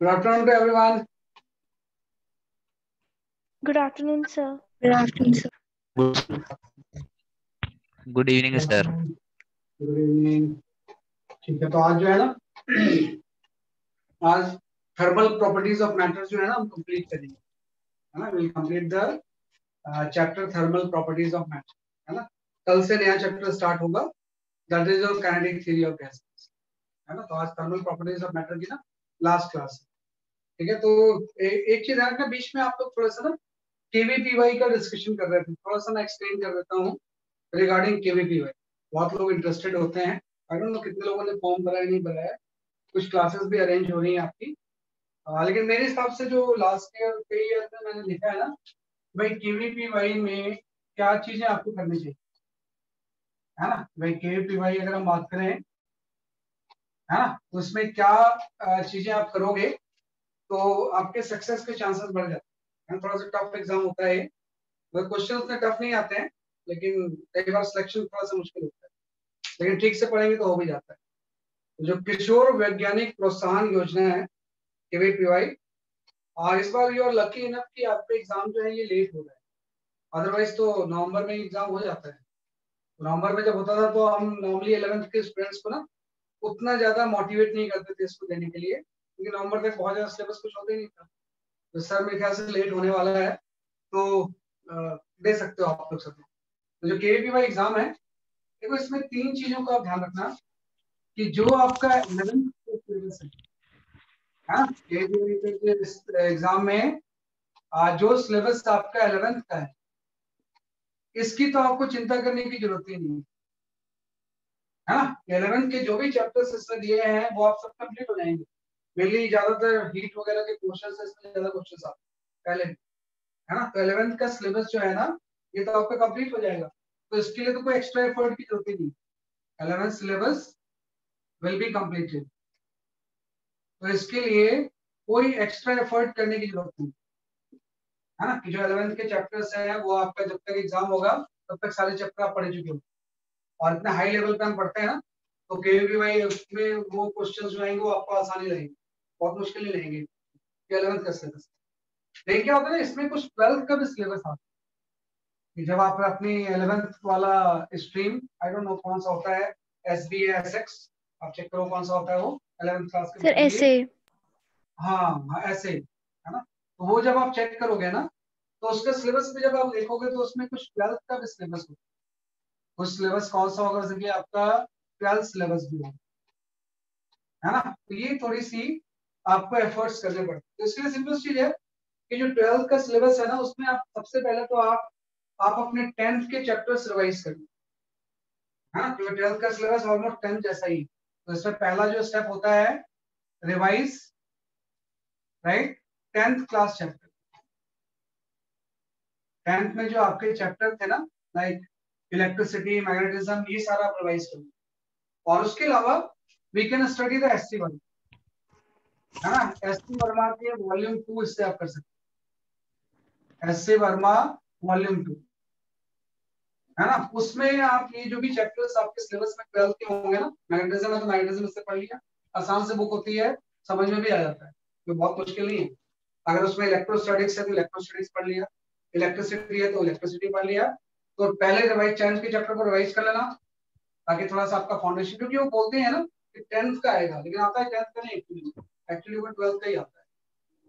Good afternoon to everyone. Good afternoon, sir. Good afternoon, sir. Good evening sir good evening ठीक है तो आज जो है ना आज थर्मल प्रॉपर्टीज़ ऑफ़ मैटर जो है ना हम कंप्लीट करेंगे। है ना? Will complete the chapter thermal properties of matter है ना? कल से नया चैप्टर स्टार्ट होगा। That is your kinetic theory of gases है ना? तो आज थर्मल प्रॉपर्टीज़ ऑफ़ मैटर की ना लास्ट क्लास है। ठीक है? तो ए, एक चीज़ है ना बीच में आप लोग थोड़ा सा ना केवीपीवाई का डिस्कशन कर रहे थे। थोड़ा सा मैं एक्सप्लेन कर देता हूँ रिगार्डिंग केवीपीवाई बहुत लोग इंटरेस्टेड होते हैं। आई डोंट नो कितने लोगों ने फॉर्म भरा है नहीं भरा है। कुछ क्लासेस भी अरेंज हो रही हैं आपकी। आ, लेकिन मेरे हिसाब से जो लास्ट ईयर कई ईयर में मैंने लिखा है ना भाई केवीपीवाई में क्या चीज़ें आपको करनी चाहिए? है ना? भाई केवीपीवाई अगर हम बात करें है ना? तो उसमें क्या चीज़ें आप करोगे? तो आपके सक्सेस के चांसेस बढ़ जाते हैं। थोड़ा सा टफ एग्ज़ाम होता है क्वेश्चन उतने टफ नहीं आते हैं, लेकिन कई बार सिलेक्शन थोड़ा सा मुश्किल होता है। लेकिन ठीक से पढ़ेंगे तो हो भी जाता है। जो किशोर वैज्ञानिक प्रोत्साहन योजना है केवीपीवाई और इस बार यू आर लकी इनफ कि आपका एग्ज़ाम जो है ये लेट हो रहा है अदरवाइज़ तो नवंबर में एग्ज़ाम हो जाता है। नवंबर में जब होता था तो हम नॉर्मली इलेवेंथ के स्टूडेंट्स को ना उतना ज़्यादा मोटिवेट नहीं करते थे इसको देने के लिए। क्योंकि नवंबर तक बहुत ज़्यादा सिलेबस कुछ होता ही नहीं था। तो सर मेरे ख्याल से लेट होने वाला है तो दे सकते हो आप लोग सब। तो जो के वाई एग्ज़ाम है, देखो इसमें तीन चीज़ों का ध्यान रखना कि जो आपका सिलेबस है एग्ज़ाम में जो सिलेबस आपका इलेवेंथ का है, इसकी तो आपको चिंता करने की ज़रूरत ही नहीं है। इलेवेंथ के जो भी चैप्टर्स इसमें दिए हैं, वो आप सब कंप्लीट हो जाएँगे। मेनली ज़्यादातर हीट वगैरह के क्वेश्चन इसमें ज़्यादा क्वेश्चन आते पहले, है ना? तो इलेवेंथ का सिलेबस जो है ना, ये तो आपका कंप्लीट हो जाएगा। तो इसके लिए तो कोई एक्स्ट्रा एफर्ट की ज़रूरत ही नहीं। Eleventh syllabus will be completed तो इसके लिए कोई एक्स्ट्रा एफर्ट करने की ज़रूरत नहीं। है ना? कि जो इलेवेंथ के चैप्टर्स हैं, वो आपका जब तक एग्ज़ाम होगा, तब तक सारे चैप्टर आप पढ़ चुके हो। और इतने हाई लेवल पे हम पढ़ते हैं ना तो के वी वाई उसमें वो क्वेश्चन जो आएँगे, वो आपको आसानी रहेंगे। बहुत मुश्किल रहेंगे। इलेवेंथ का सिलेबस लेकिन क्या होता है ना इसमें कुछ ट्वेल्थ का भी सिलेबस आता है। जब आप अपनी इलेवेंथ वाला स्ट्रीम आई डोंट नो कौन सा होता है एस बी एस एक्स आप चेक करो कौन सा होता है वो इलेवेंथ क्लास के सर ऐसे हाँ हाँ ऐसे है ना? तो वो जब आप चेक करोगे ना तो उसका सिलेबस भी जब आप देखोगे तो उसमें कुछ ट्वेल्थ का भी सिलेबस होता है। कुछ सिलेबस कौन सा होगा? जैसे कि आपका ट्वेल्थ सिलेबस भी होगा। है ना? तो ये थोड़ी सी आपको एफर्ट्स करने पड़ते तो इसके लिए सिंपल चीज़ है कि जो ट्वेल्थ का सिलेबस है ना, उसमें आप सबसे पहले तो आप आप अपने टेंथ के चैप्टर्स रिवाइज करिए हाँ क्योंकि ट्वेल्थ का सिलेबस ऑलमोस्ट टेंथ जैसा ही तो इसमें पहला जो स्टेप होता है revise right tenth class chapter tenth में जो आपके चैप्टर थे ना लाइक इलेक्ट्रिसिटी मैग्नेटिज्म ये सारा आप रिवाइज करिए और उसके अलावा we can study the S C one है ना? एस सी वर्मा के वॉल्यूम टू इससे आप कर सकते S C Verma volume two है ना? उसमें आप ये जो भी चैप्टर्स आपके सिलेबस में ट्वेल्थ के होंगे ना मैग्नेटिज्म है तो मैग्नेटिज्म इससे पढ़ लिया, आसान से बुक होती है, समझ में भी आ जाता है तो बहुत मुश्किल नहीं है। अगर उसमें इलेक्ट्रोस्टैटिक्स है तो इलेक्ट्रोस्टैटिक्स पढ़ लिया इलेक्ट्रिसिटी है तो इलेक्ट्रिसिटी पढ़ लिया तो पहले रिवाइज टेंथ के चैप्टर को रिवाइज कर लेना, ताकि थोड़ा सा आपका फाउंडेशन क्योंकि वो बोलते हैं ना कि टेंथ का आएगा, लेकिन आता है टेंथ का नहीं एक्चुअली वो ट्वेल्थ का ही आता है।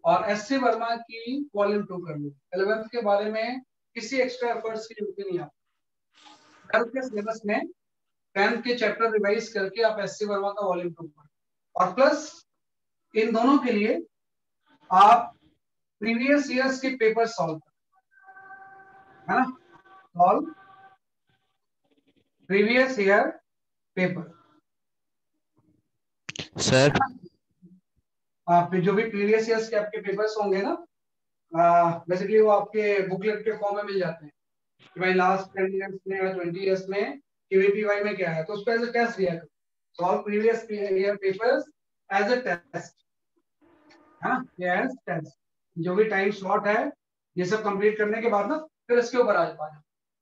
और एस सी वर्मा की वॉल्यूम टू कर लो। इलेवेंथ के बारे में किसी एक्स्ट्रा एफर्ट्स की ज़रूरत नहीं आती ट्वेल्थ के सिलेबस में टेंथ के चैप्टर रिवाइज करके आप एस सी वर्मा का वॉल्यूम टू पढ़ और प्लस इन दोनों के लिए आप प्रीवियस ईयर्स के पेपर सॉल्व है ना? Solve previous year paper sir आप जो भी प्रीवियस ईयर्स के आपके पेपर्स होंगे ना बेसिकली वो आपके बुकलेट के फॉर्म में मिल जाते हैं कि भाई लास्ट टेन ईयर्स में या ट्वेंटी ईयर्स में केवीपीवाई में क्या है तो उस पर एज अ टेस्ट दिया करो। Solve previous year papers as a test है एज टेस्ट जो भी टाइम स्लॉट है, ये सब कंप्लीट करने के बाद ना, फिर इसके ऊपर आ जाओ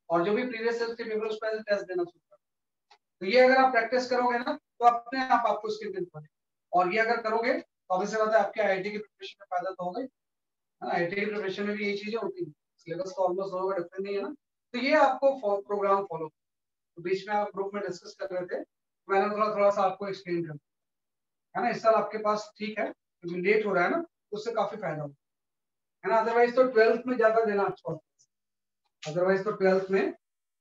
और जो भी प्रीवियस ईयर के पेपर उस पर टेस्ट देना शुरू करो। तो ये अगर आप प्रैक्टिस करोगे ना तो अपने आप आपको उसके दिन पड़े और ये अगर करोगे तो से बात है, आपके आई की प्रिपरेशन में फ़ायदा तो होगा ही। आई की प्रिपरेशन में भी यही चीज़ें होती है। सिलेबस तो ऑलमोस्ट दोनों का डिफरेंट नहीं है ना? तो ये आपको प्रोग्राम फॉलो तो बीच में आप ग्रुप में डिस्कस कर रहे थे मैंने थोड़ा थोड़ा सा आपको एक्सप्लेन कर है ना? इस साल आपके पास ठीक है, क्योंकि लेट हो रहा है ना, उससे काफ़ी फ़ायदा होगा। है ना? अदरवाइज़ तो ट्वेल्थ में ज़्यादा देना अच्छा होता है। अदरवाइज़ तो ट्वेल्थ में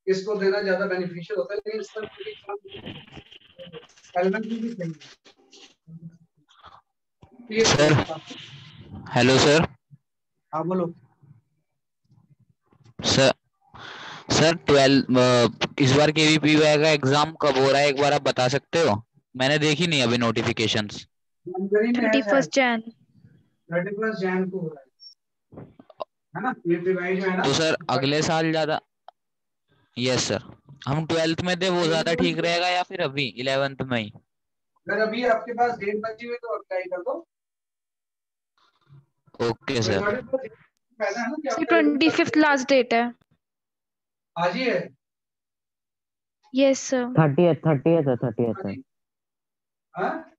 इसको देना ज़्यादा बेनिफिशियल होता है, लेकिन इस सर। Hello sir. हाँ बोलो। सर सर ट्वेल्व इस बार के वी का एग्ज़ाम कब हो रहा है? एक बार आप बता सकते हो? मैंने देखी नहीं अभी notification thirty first Jan. Thirty first Jan को हो रहा है। है ना? तो सर अगले साल ज़्यादा? यस सर हम ट्वेल्थ में थे वो ज़्यादा ठीक रहेगा या फिर अभी इलेवेंथ में ही? अगर अभी आपके पास डेट बची हुई तो अप्लाई कर दो। Okay sir. Twenty fifth last date है। आज ही है? यस सर थर्टी है थर्टी है थर्टी है। हाँ?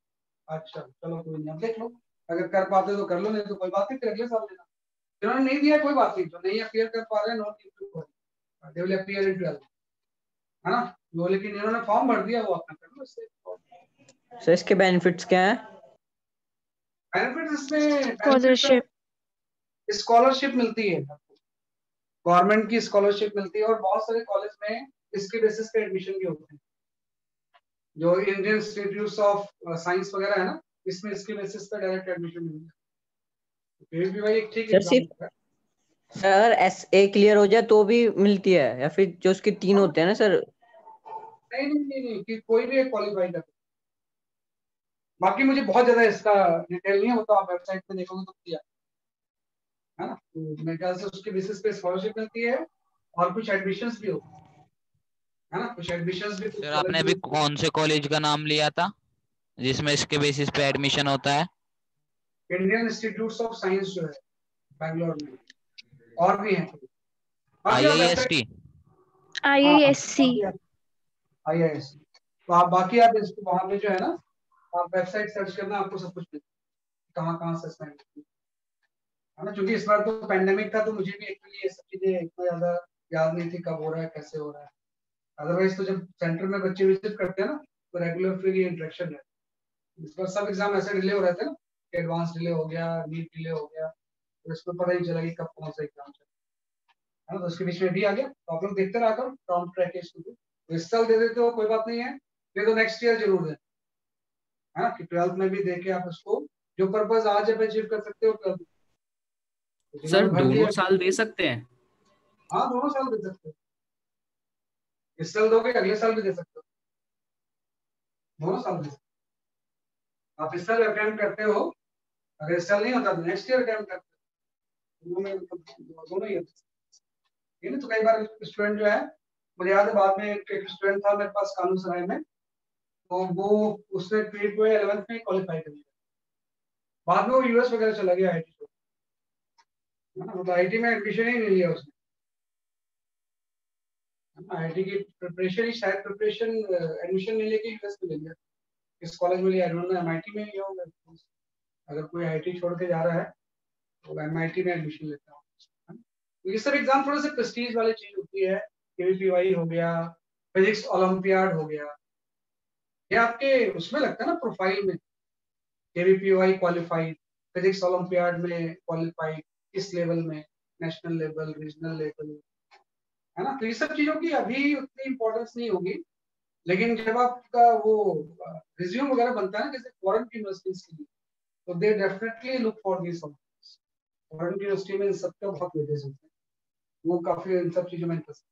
अच्छा चलो कोई नहीं देख लो। अगर कर पाते तो कर लो नहीं तो कोई बात नहीं फिर अगले साल देना जिन्होंने नहीं दिया कोई बात नहीं जो नहीं अपियर कर पा रहे हैं not they will appear in 12 है? ना जो लेकिन इन्होंने फॉर्म भर दिया वो अपना कर लो इससे सर इसके बेनिफिट्स क्या है? बेनिफिट्स इसमें स्कॉलरशिप स्कॉलरशिप मिलती है। गवर्नमेंट की स्कॉलरशिप मिलती है और बहुत सारे कॉलेज में इसके बेसिस पे एडमिशन भी होते हैं। जो इंडियन इंस्टीट्यूट ऑफ़ साइंस वगैरह है ना इसमें इसके बेसिस पे डायरेक्ट एडमिशन मिलता है। भाई एक ठीक है सर एस ए क्लियर हो जाए तो भी मिलती है या फिर जो उसके तीन होते हैं ना सर? नहीं नहीं नहीं, नहीं कि कोई भी एक क्वालिफाई कर बाकी मुझे बहुत ज़्यादा इसका डिटेल नहीं है वो तो आप वेबसाइट पे देखोगे तो किया है ना तो मेरे ख्याल से उसके बेसिस पे स्कॉलरशिप मिलती है और कुछ एडमिशंस भी होते है ना कुछ एडमिशंस भी सर आपने अभी कौन से कॉलेज का नाम लिया था जिसमें इसके बेसिस पे एडमिशन होता है इंडियन इंस्टीट्यूट ऑफ़ साइंस जो है बैंगलोर में और भी हैं आईआईएसटी आईआईएससी आईआईएससी तो आप बाकी आप इसको वहाँ पे जो है ना आप वेबसाइट सर्च करना, आपको सब कुछ मिलेगा कहाँ कहाँ से असाइनमेंट है? ना? क्योंकि इस बार तो पेंडेमिक था तो मुझे भी एक्चुअली ये सब चीज़ें इतना ज़्यादा याद नहीं थी, कब हो रहा है, कैसे हो रहा है। अदरवाइज़ तो जब सेंटर में बच्चे विज़िट करते हैं ना तो रेगुलर फिर ये इंटरेक्शन है। इस बार सब एग्ज़ाम ऐसे डिले हो रहे थे ना एडवांस डिले हो गया नीट डिले हो गया तो इसमें पता ही चला कि कब कौन सा एग्ज़ाम चल है। ना? तो उसके बीच में भी आ गया। तो आप लोग देखते रहा करो तो इस साल दे देते हो, कोई बात नहीं है। ये तो नेक्स्ट ईयर ज़रूर दे है ना कि ट्वेल्थ में भी देके आप उसको जो पर्पज आज आप अचीव कर सकते हो ट्वेल्थ तो सर दोनों साल दे सकते हैं। हाँ दोनों साल दे सकते हो। इस साल दोगे अगले साल भी दे सकते हो। दोनों साल दे सकते आप इस साल अटेम्प्ट करते हो अगर इस साल नहीं होता तो नेक्स्ट ईयर अटेम्प्ट करते हो। दोनों ही नहीं तो कई बार स्टूडेंट जो है मुझे याद है बाद में एक स्टूडेंट था मेरे पास कानून सराय में। तो वो उसने ट्वेल्थ में इलेवेंथ में क्वालिफाई कर लिया। बाद में वो यूएस वगैरह चला गया आई टी मतलब आईटी में एडमिशन ही नहीं लिया उसने। आईटी की प्रिपरेशन ही, शायद प्रिपरेशन एडमिशन नहीं लेके यूएस में ले लिया। किस कॉलेज में लिया आई डोंट नो एमआईटी में लिया होगा। अगर कोई आईटी छोड़ के जा रहा है तो एम आई टी में एडमिशन लेता हूँ। ये सब एग्ज़ाम थोड़े से प्रेस्टीज वाली चीज़ होती है। केवीपीवाई हो गया फिजिक्स ओलंपियाड हो गया। ये आपके उसमें लगता है ना प्रोफ़ाइल में? केवीपीवाई क्वालिफाइड फिजिक्स ओलंपियाड में क्वालिफाइड किस लेवल में? नेशनल लेवल रीजनल लेवल है ना? तो ये सब चीज़ों की अभी उतनी इम्पोर्टेंस नहीं होगी। लेकिन जब आपका वो रिज्यूम वगैरह बनता है ना, जैसे फॉरेन यूनिवर्सिटीज के लिए तो they definitely look for this foreign university में इन सबका बहुत वेटेज होता है। वो काफ़ी इन सब चीज़ों में इंटरेस्ट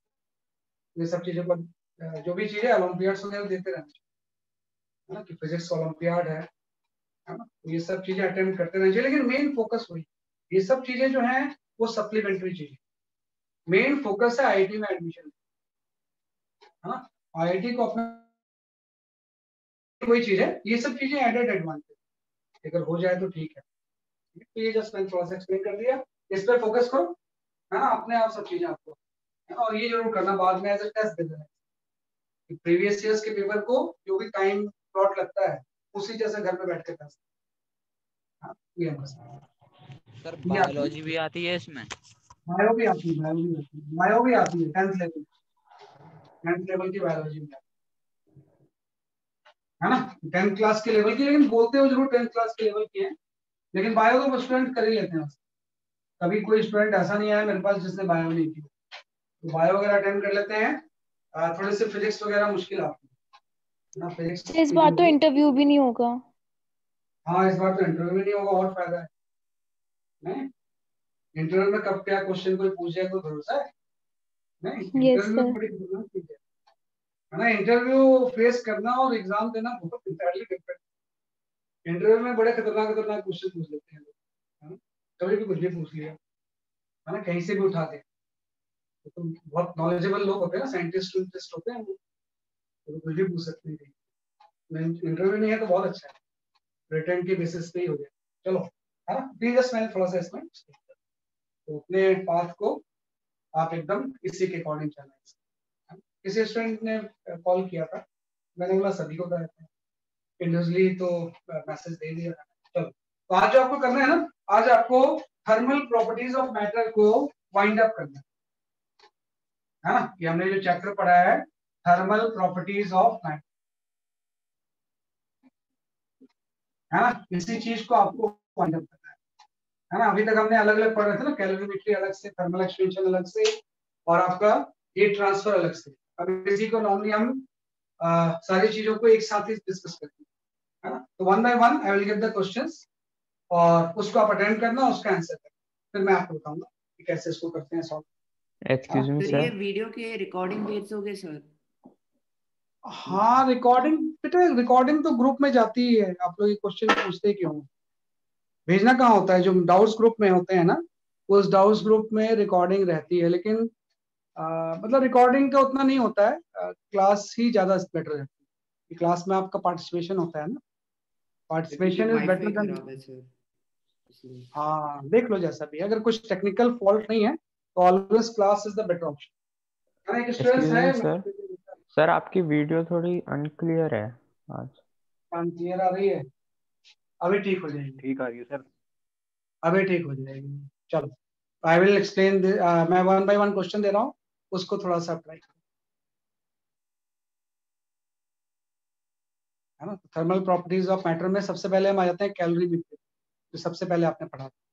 ये सब चीज़ों पर जो भी चीज़ें ओलंपियाड्स वगैरह देते रहना है ना, कि फिजिक्स ओलंपियाड है है ना? तो ये सब चीज़ें अटेम्प्ट करते रहना चाहिए, लेकिन मेन फोकस वही, ये सब चीज़ें जो हैं, वो सप्लीमेंट्री चीज़ें मेन फोकस है आईआईटी में एडमिशन हाँ आईआईटी को अपना वही चीज़ है, ये सब चीज़ें एडेड एडवांटेज अगर हो जाए तो ठीक है। तो ये जस्ट मैंने थोड़ा सा एक्सप्लेन कर दिया। इस पर फोकस करो, है ना? अपने आप सब चीज़ें आपको। और ये ज़रूर करना, बाद में एज ए टेस्ट देना। प्रीवियस ईयर्स के पेपर को जो भी टाइम प्लॉट लगता है उसी जैसे घर पे बैठ के कर हाँ, ये understand. सर है। बायोलॉजी भी आती है इसमें? बायो भी आती है बायो भी आती है। बायो भी आती है टेंथ लेवल टेंथ लेवल की बायोलॉजी में है। ना? टेंथ क्लास के लेवल की लेकिन बोलते हो ज़रूर टेंथ क्लास के लेवल की है। लेकिन बायो तो स्टूडेंट कर ही लेते हैं कभी कोई स्टूडेंट ऐसा नहीं आया मेरे पास जिसने बायो नहीं की तो बायो वगैरह अटेंड कर लेते हैं। थोड़े से फिजिक्स वगैरह मुश्किल आती है। इस बार तो इंटरव्यू भी नहीं होगा। हाँ इस बार तो इंटरव्यू नहीं होगा और फ़ायदा है। नहीं? इंटरव्यू में कब क्या क्वेश्चन कोई पूछे कोई भरोसा है? नहीं Yes, इंटरव्यू बड़ी खतरनाक है। ना इंटरव्यू फेस करना और एग्ज़ाम देना बहुत इंटरली डिफरेंट इंटरव्यू में बड़े खतरनाक खतरनाक क्वेश्चन पूछ लेते हैं लोग। कभी भी कुछ भी पूछ लिया। है ना कहीं से भी उठाते तो तुम बहुत नॉलेजेबल लोग होते हैं ना साइंटिस्ट होते हैं तो भी पूछ सकते हैं। कहीं इंटरव्यू नहीं है तो बहुत अच्छा है। रिटर्न के बेसिस पे ही हो गया। चलो, है ना? जस्ट मैंने थोड़ा सा इसमें। तो अपने पाथ को आप एकदम इसी के अकॉर्डिंग चलना है। किसी स्टूडेंट ने कॉल किया था? मैंने बोला, सभी को कराते हैं। इंडिविजुअली तो मैसेज दे दिया। चलो तो आज जो आपको करना है ना, आज आपको थर्मल प्रॉपर्टीज़ ऑफ़ मैटर को वाइंड अप करना है। ना? कि हमने जो चैप्टर पढ़ा है थर्मल प्रॉपर्टीज़ ऑफ़ मैटर है ना? इसी चीज़ को आपको करना है है ना? अभी तक हमने अलग अलग पढ़ रहे थे ना कैलोरीमेट्री अलग से थर्मल एक्सपेंशन अलग से और आपका हीट ट्रांसफ़र अलग से। अब इसी को नॉर्मली हम आ, सारी चीज़ों को एक साथ ही डिस्कस करते हैं। है ना? तो one by one I will give the questions और उसको आप अटेंड करना उसका आंसर करना। फिर मैं आपको बताऊँगा कि कैसे इसको करते हैं सॉल्व एक्सक्यूज मी सर ये वीडियो के रिकॉर्डिंग भेज दोगे सर हाँ रिकॉर्डिंग बेटा रिकॉर्डिंग तो ग्रुप में जाती ही है। आप लोग ये क्वेश्चन पूछते क्यों? भेजना कहाँ होता है? जो डाउट्स ग्रुप में होते हैं ना उस डाउट्स ग्रुप में रिकॉर्डिंग रहती है। लेकिन आ, मतलब रिकॉर्डिंग का उतना नहीं होता है। आ, क्लास ही ज़्यादा बेटर रहती है। क्लास में आपका पार्टिसिपेशन होता है ना। पार्टिसिपेशन इज़ बेटर देन है देख लो जैसा भी अगर कुछ टेक्निकल फॉल्ट नहीं है तो always class is the better option है. सर आपकी वीडियो थोड़ी अनक्लियर है आज। क्लियर आ रही है? अभी ठीक हो जाएगी। ठीक आ रही है सर। अभी ठीक हो जाएगी। चलो आई विल एक्सप्लेन मैं वन बाय वन क्वेश्चन दे रहा हूँ उसको थोड़ा सा अप्लाई करो। है ना? थर्मल प्रॉपर्टीज़ ऑफ़ मैटर में सबसे पहले हम आ जाते हैं कैलोरी मीटर जो सबसे पहले आपने पढ़ा था।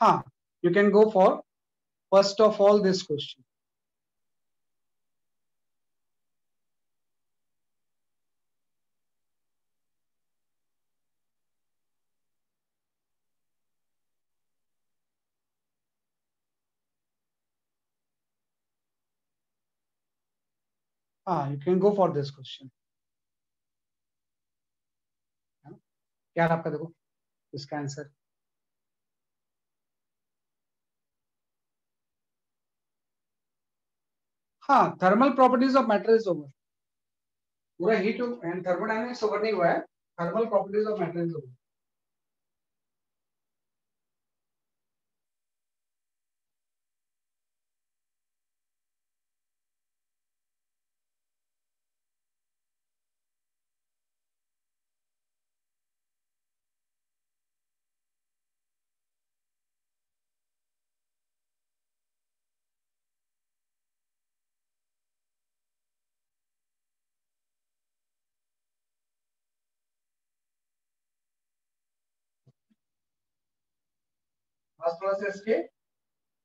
हाँ you can go for first of all this question you can go for this question क्या आपका देखो? इसका आंसर हाँ thermal properties of matter is over पूरा हीट एंड थर्मोडाइनमिक्स ओवर नहीं हुआ है. Thermal properties of matter is over आज थोड़ा सा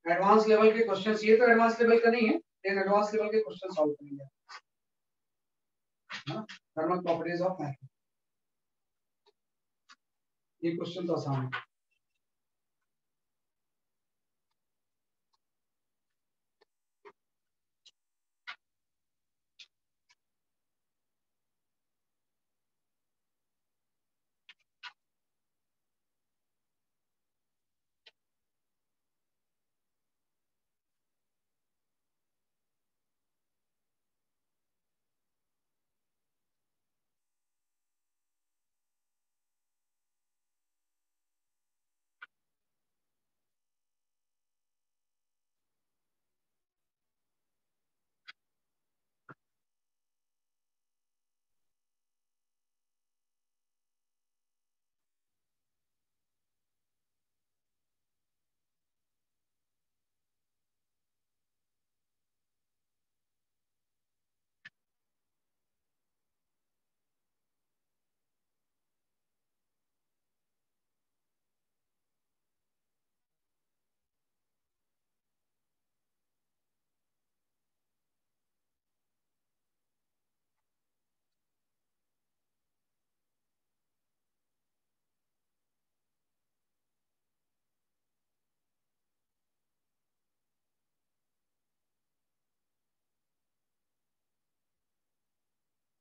एडवांस लेवल के क्वेश्चंस ये तो एडवांस लेवल का नहीं है, लेकिन एडवांस लेवल के क्वेश्चन सॉल्व करेंगे। थर्मल प्रॉपर्टीज़ ऑफ़ मैटर ये क्वेश्चन तो आसान है।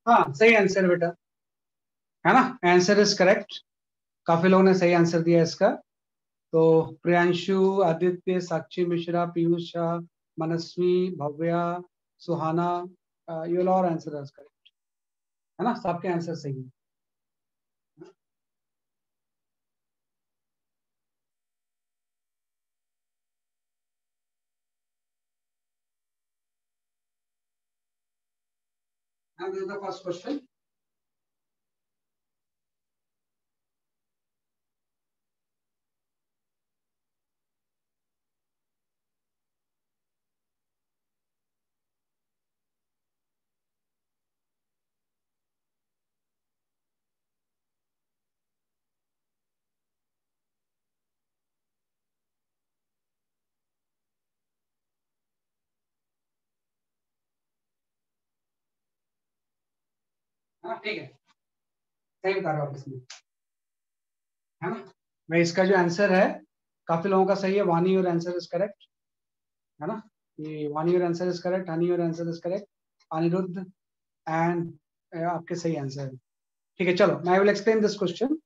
हाँ सही आंसर बेटा। है ना? आंसर इज़ करेक्ट काफ़ी लोगों ने सही आंसर दिया इसका। तो प्रियांशु, आदित्य, साक्षी मिश्रा, पीयूष शाह, मनस्वी, भव्या, सुहाना यू और आंसर करेक्ट है ना? सबके आंसर सही है। Now this is the first question. हाँ है। इसका जो आंसर है, काफ़ी लोगों का सही है Vani your answer is correct है ना? ये Vani your answer is correct Honey your answer is correct Anirudh and आपके सही आंसर है। ठीक है, चलो, मैं विल एक्सप्लेन दिस क्वेश्चन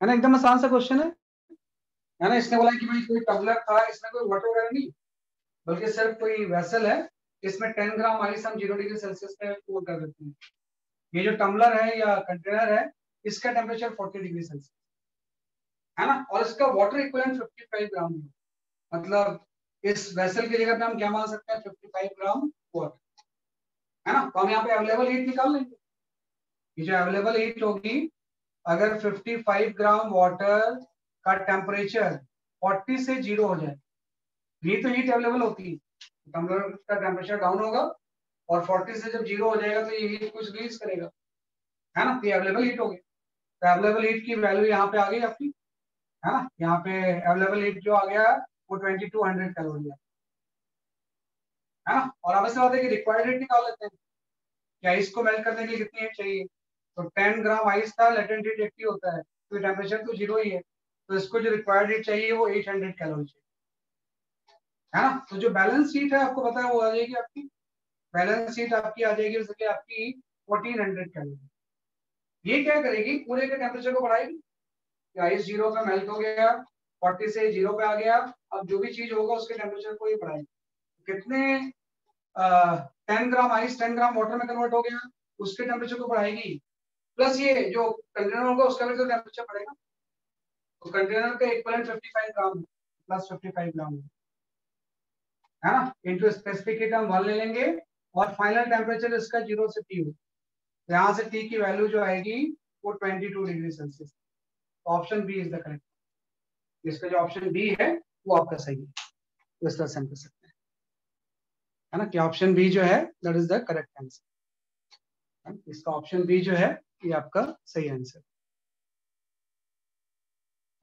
है ना, एकदम आसान सा क्वेश्चन है। है ना, इसने बोला कि भाई कोई टम्बलर था, इसमें कोई वाटर वगैरह नहीं, बल्कि सिर्फ़ कोई वेसल है, इसमें 10 ग्राम आइस हम ज़ीरो डिग्री सेल्सियस पे कोट कर देते हैं। ये जो टम्बलर है या कंटेनर है, इसका टेम्परेचर 40 डिग्री सेल्सियस है ना? और इसका वाटर इक्विवेलेंट 55 ग्राम मतलब इस वेसल की जगह पे हम क्या मान सकते हैं? 55 ग्राम वाटर है ना? तो हम यहाँ पे अवेलेबल हीट निकाल लेंगे। ये जो अवेलेबल हीट होगी, अगर 55 ग्राम वाटर का टेम्परेचर 40 से ज़ीरो हो जाए, ये तो हीट अवेलेबल होती है। टम्बलर का टेम्परेचर डाउन होगा और 40 से जब ज़ीरो हो जाएगा तो ये हीट कुछ रिलीज़ करेगा। है ना? अवेलेबल हीट होगी तो अवेलेबल हीट की वैल्यू यहाँ पे आ गई आपकी। है ना? यहाँ पे अवेलेबल हीट जो आ गया, वो 2200 कैलोरी है। है ना? और अब ऐसा होता है कि रिक्वायर्ड हीट निकाल लेते हैं। कि आइस को मेल्ट करने के लिए कितनी हीट चाहिए? तो 10 ग्राम आइस था लेटेंट हीट एट्टी होता है। तो टेम्परेचर तो ज़ीरो ही है। तो इसको जो रिक्वायर्ड हीट चाहिए, वो 800 कैलोरी चाहिए। है ना? तो जो बैलेंस हीट है, आपको पता है, वो आ जाएगी आपकी बैलेंस शीट आपकी आ जाएगी उसके आपकी 1400 कैलोरी ये क्या करेगी? पूरे के टेम्परेचर को बढ़ाएगी। आइस ज़ीरो पे मेल्ट हो गया 40 से ज़ीरो पे आ गया। अब जो भी चीज़ होगा उसके टेम्परेचर को ये बढ़ाएगी। कितने ten gram ice ten gram water में कन्वर्ट हो गया, उसके टेम्परेचर को बढ़ाएगी। प्लस ये जो कंटेनर होगा, उसका भी तो टेम्परेचर बढ़ेगा। तो कंटेनर का इक्वलेंट 55 ग्राम प्लस 55 ग्राम है ना? इनटू स्पेसिफिक हम वन ले लेंगे। और फाइनल टेम्परेचर इसका ज़ीरो से टी हो तो यहाँ से टी की वैल्यू जो आएगी, वो 22 degree Celsius option B is the correct इसका जो ऑप्शन बी है, वो आपका सही है। तो इस तरह से हम कर सकते हैं। है ना? कि ऑप्शन बी जो है that is the correct answer इसका ऑप्शन बी जो है, ये आपका सही आंसर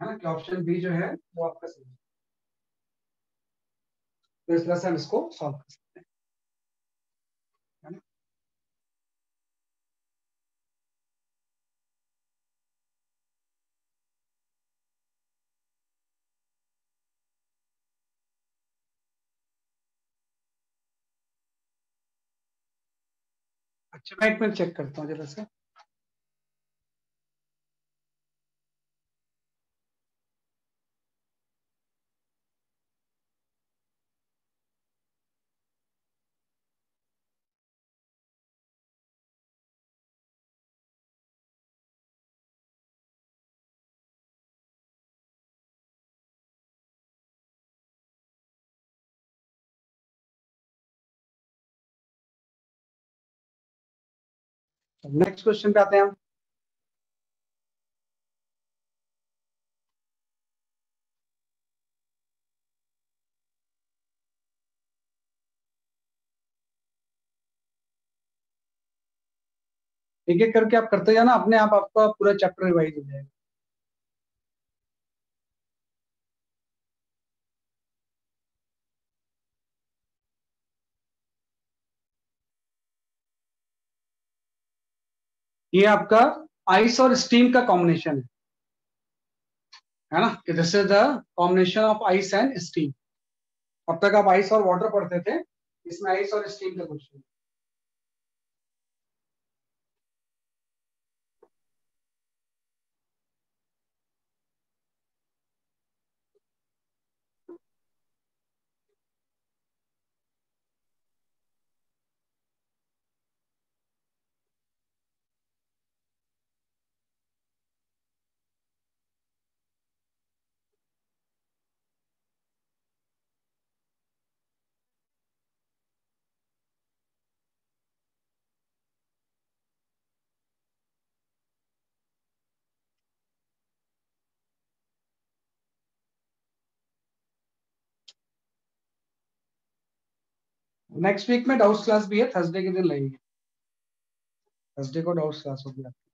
है। ना? कि ऑप्शन बी जो है, वो आपका सही है। तो इस तरह से हम इसको सॉल्व कर सकते हैं। अच्छा मैं एक मिनट चेक करता हूँ जरा सा। नेक्स्ट क्वेश्चन पे आते हैं हम। एक एक करके आप करते जाना, अपने आप आपका पूरा चैप्टर रिवाइज हो जाएगा। ये आपका आइस और स्टीम का कॉम्बिनेशन है। है ना? कि this is the combination of ice and steam अब तक आप आइस और वाटर पढ़ते थे, इसमें आइस और स्टीम का क्वेश्चन नेक्स्ट वीक में डाउट्स क्लास भी है थर्सडे के दिन लगेगी थर्सडे को डाउट्स क्लास होगी आपकी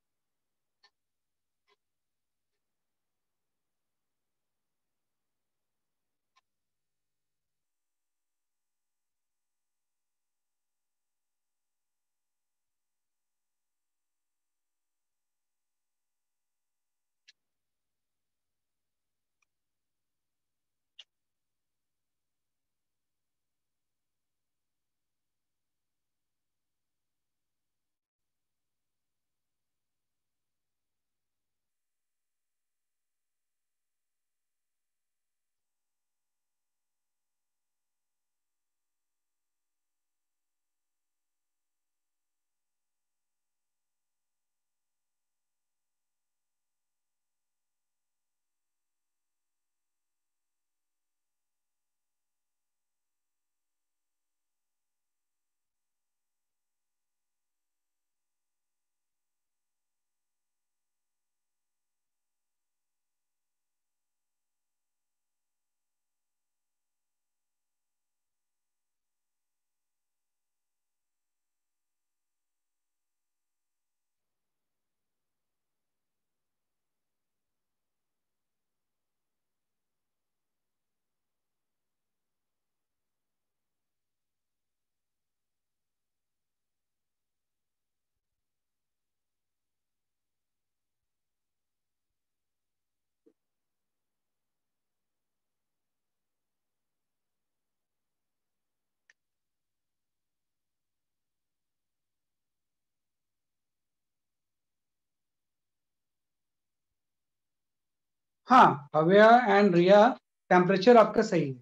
हाँ हव्या एंड रिया टेम्परेचर आपका सही है।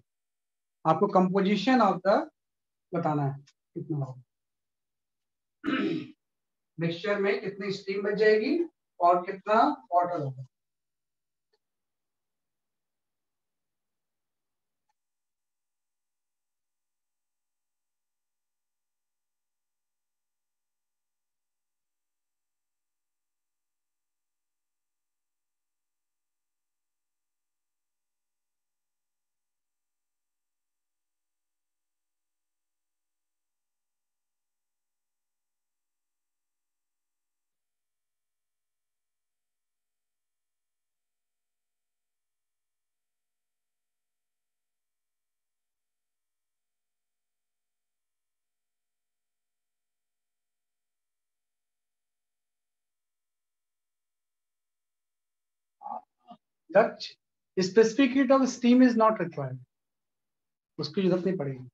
आपको कंपोजिशन ऑफ़ द बताना है, कितना होगा। मिक्सचर में कितनी स्टीम बच जाएगी और कितना वाटर होगा। दर्ज specific heat of steam is not required उसकी ज़रूरत नहीं पड़ेगी।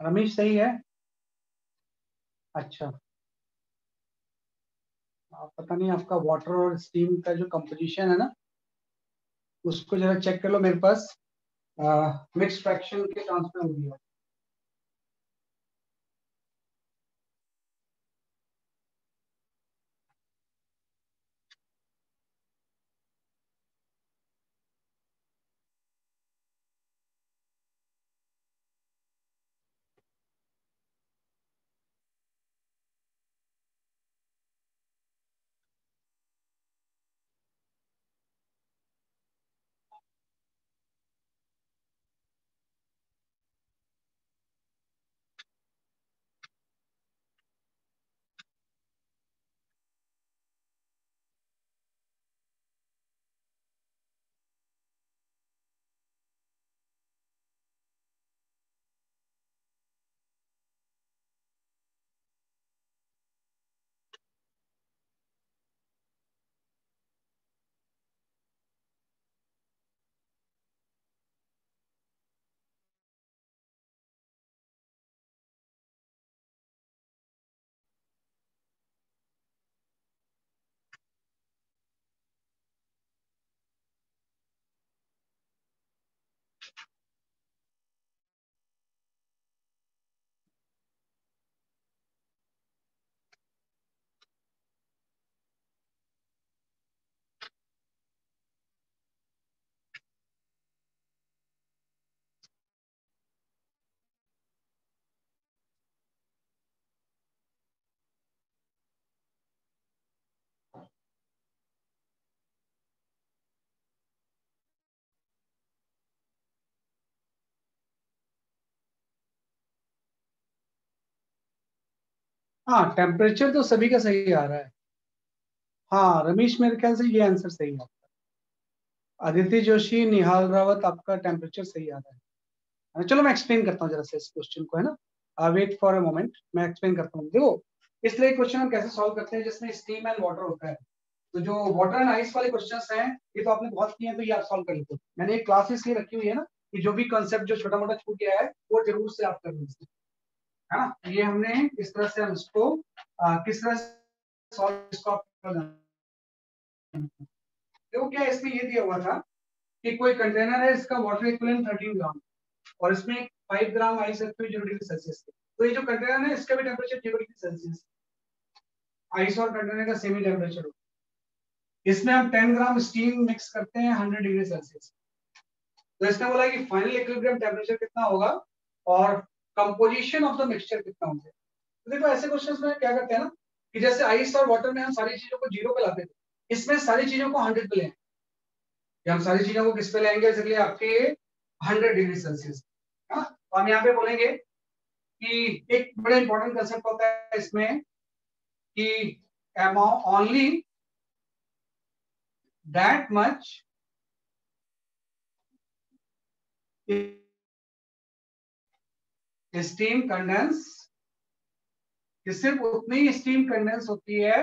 रमेश सही है? अच्छा। आप पता नहीं आपका वाटर और स्टीम का जो कंपोजिशन है ना, उसको जरा चेक कर लो मेरे पास। मिक्स फ्रैक्शन के टर्म्स में होगी। हाँ टेम्परेचर तो सभी का सही आ रहा है। हाँ रमेश मेरे ख्याल से ये आंसर सही है आपका। आदित्य जोशी, निहाल रावत, आपका टेम्परेचर सही आ रहा है। चलो मैं एक्सप्लेन करता हूँ जरा से इस क्वेश्चन को, है ना? वेट फॉर अ मोमेंट मैं एक्सप्लेन करता हूँ। देखो, इस तरह क्वेश्चन हम कैसे सॉल्व करते हैं, जिसमें स्टीम एंड वाटर होता है। तो जो वाटर एंड आइस वाले क्वेश्चन हैं, ये तो आपने बहुत किए हैं तो ये आप सॉल्व कर लेते हो। मैंने एक क्लास इसलिए रखी हुई है ना, कि जो भी कॉन्सेप्ट जो छोटा मोटा छूट गया है, वो ज़रूर से आप कर लीजिए है ना? ये हमने इस तरह से हम इसको किस तरह से सॉल्व इसको देखो क्या इसमें ये दिया हुआ था कि कोई कंटेनर है, इसका वाटर इक्विवेलेंट 13 ग्राम और इसमें 5 ग्राम आइस रखते हुए ज़ीरो डिग्री सेल्सियस तो ये जो कंटेनर है, इसका भी temperature zero degree Celsius ice और कंटेनर का सेमी टेम्परेचर इसमें हम 10 ग्राम स्टीम मिक्स करते हैं 100 डिग्री सेल्सियस तो इसने बोला कि फाइनल इक्विलिब्रियम टेम्परेचर कितना होगा? और कंपोजिशन ऑफ़ द मिक्सचर कितना होगा तो देखो, ऐसे क्वेश्चंस में क्या करते हैं ना, कि जैसे आइस और वाटर में हम सारी चीज़ों को ज़ीरो पे लाते थे इसमें सारी चीज़ों को हंड्रेड पे लें हम सारी चीज़ों को किस पे लेंगे? इसलिए आपके हंड्रेड डिग्री सेल्सियस तो हम यहाँ पे बोलेंगे कि एक बड़ा इंपॉर्टेंट कंसेप्ट होता है इसमें कि only that much steam condense सिर्फ़ उतनी ही स्टीम कंडेंस होती है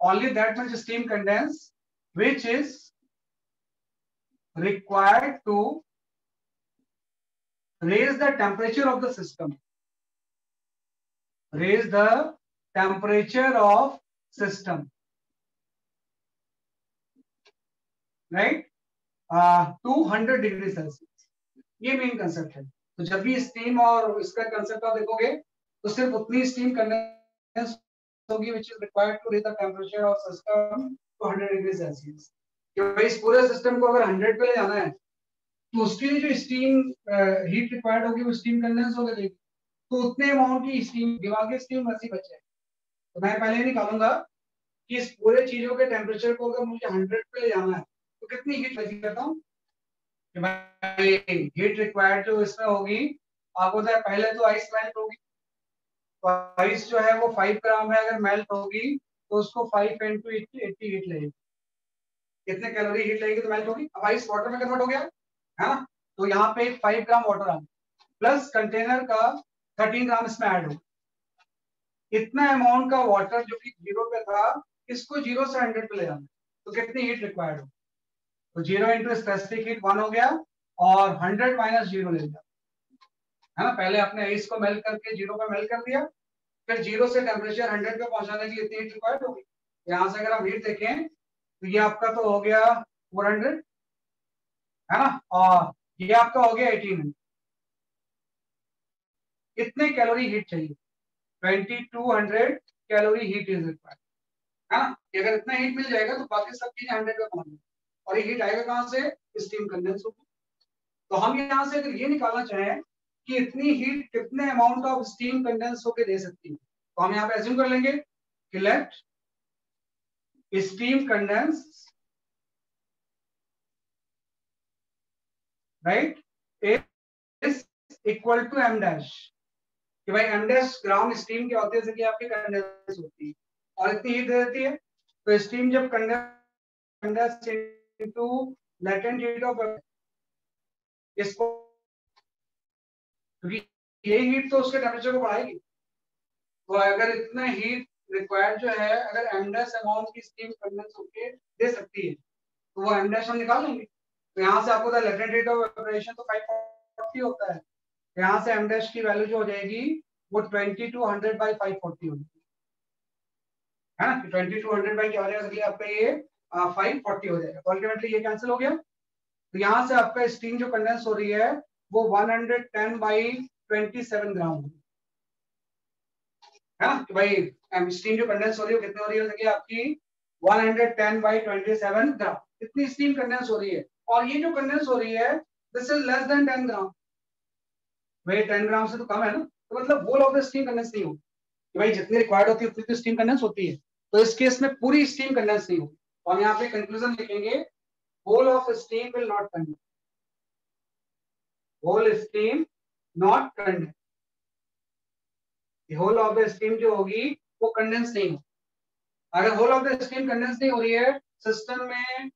only that much steam condense which is required to raise the temperature of the system raise the temperature of system right to hundred degree Celsius ये main concept है। तो जब भी स्टीम और इसका कंसेप्ट आप देखोगे तो सिर्फ़ उतनी स्टीम कंडेंस होगी, which is required to raise the temperature of system to 100 degree celsius. कि भाई इस पूरे सिस्टम को अगर 100 पे ले जाना है तो उसके लिए जो स्टीम हीट रिक्वायर्ड होगी, वो स्टीम कंडेंस हो जाएगी तो उतने अमाउंट की स्टीम दिमाग की स्टीम वैसी बचे तो मैं पहले निकालूँगा कि इस पूरे चीज़ों के टेम्परेचर को अगर मुझे 100 पे ले जाना है तो कितनी हीट लगी करता हूँ? भाई हीट रिक्वायर्ड जो इसमें होगी। आपको पहले तो आइस मेल्ट होगी। तो आइस जो है वो फाइव ग्राम है, अगर मेल्ट होगी तो उसको फाइव इंटू एट्टी हीट लगेगी। कितने कैलोरी हीट लगेगी तो मेल्ट होगी? अब आइस वाटर में कन्वर्ट हो गया, है ना? तो यहाँ पे फाइव ग्राम वाटर आ प्लस कंटेनर का थर्टीन ग्राम इसमें ऐड हो इतना अमाउंट का वाटर जो कि ज़ीरो पे था, इसको ज़ीरो से हंड्रेड पे ले जाना तो कितनी हीट रिक्वायर्ड हो तो zero into specific heat one हो गया और हंड्रेड माइनस ज़ीरो ले लिया। है ना? पहले आपने आइस को मेल्ट करके ज़ीरो पे मेल्ट कर दिया, फिर ज़ीरो से टेम्परेचर हंड्रेड पे पहुँचाने के लिए इतनी हीट रिक्वायर्ड होगी यहाँ से अगर आप हीट देखें तो ये आपका तो हो गया फोर हंड्रेड है ना? और ये आपका हो गया एटीन इतने कैलोरी हीट चाहिए। Twenty two hundred calorie heat is required है ना? अगर इतना हीट मिल जाएगा तो बाकी सब चीज़ें हंड्रेड पे पहुँच और ये हीट आएगा कहाँ से? स्टीम कंडेंस होगी तो हम यहाँ से अगर ये निकालना चाहें कि इतनी हीट कितने अमाउंट ऑफ़ स्टीम कंडेंस होकर दे सकती है तो हम यहाँ पे एज्यूम कर लेंगे कि let steam condense right is equal to M dash कि भाई एम डैश ग्राम स्टीम क्या होती है? कि आपकी कंडेंस होती है। और इतनी हीट दे देती है। तो स्टीम जब condense into latent heat of इसको क्योंकि ये हीट तो उसके टेम्परेचर को बढ़ाएगी। तो अगर इतना हीट रिक्वायर्ड जो है, अगर एमडेस अमाउंट की स्टीम कंडेंस होके दे सकती है तो वो एमडेस हम निकाल लेंगे तो यहाँ से आपको लेटेंट रेट ऑफ़ ऑपरेशन तो 540 होता है। यहाँ से एमडेस की वैल्यू जो हो जाएगी, वो 20 टू 100 बाई 540 होगी। है ना? 20 टू 100 बाई क्या हो जाएगा? आपका ये फाइव फोर्टी हो जाएगा। तो अल्टीमेटली ये कैंसिल हो गया। तो यहाँ से आपका स्टीम जो कंडेंस हो रही है, वो 110 बाई 27 ग्राम है ना भाई स्टीम जो कंडेंस हो रही है कितनी हो रही है आपकी? 110 बाई 27 ग्राम इतनी स्टीम कंडेंस हो रही है? और ये जो कंडेंस हो रही है this is less than 10 gram भाई 10 ग्राम से तो कम है ना? तो मतलब ऑफ़ द स्टीम कंडेंस नहीं होगी। भाई, जितनी रिक्वायर्ड होती है, उतनी तो स्टीम कंडेंस होती है। तो इस केस में पूरी स्टीम कंडेंस नहीं होगी। हम यहाँ पे कंक्लूजन लिखेंगे whole of steam will not condense whole stream not condense whole of the steam जो होगी, वो कंडेंस नहीं हो अगर whole of the steam condense नहीं हो रही है सिस्टम में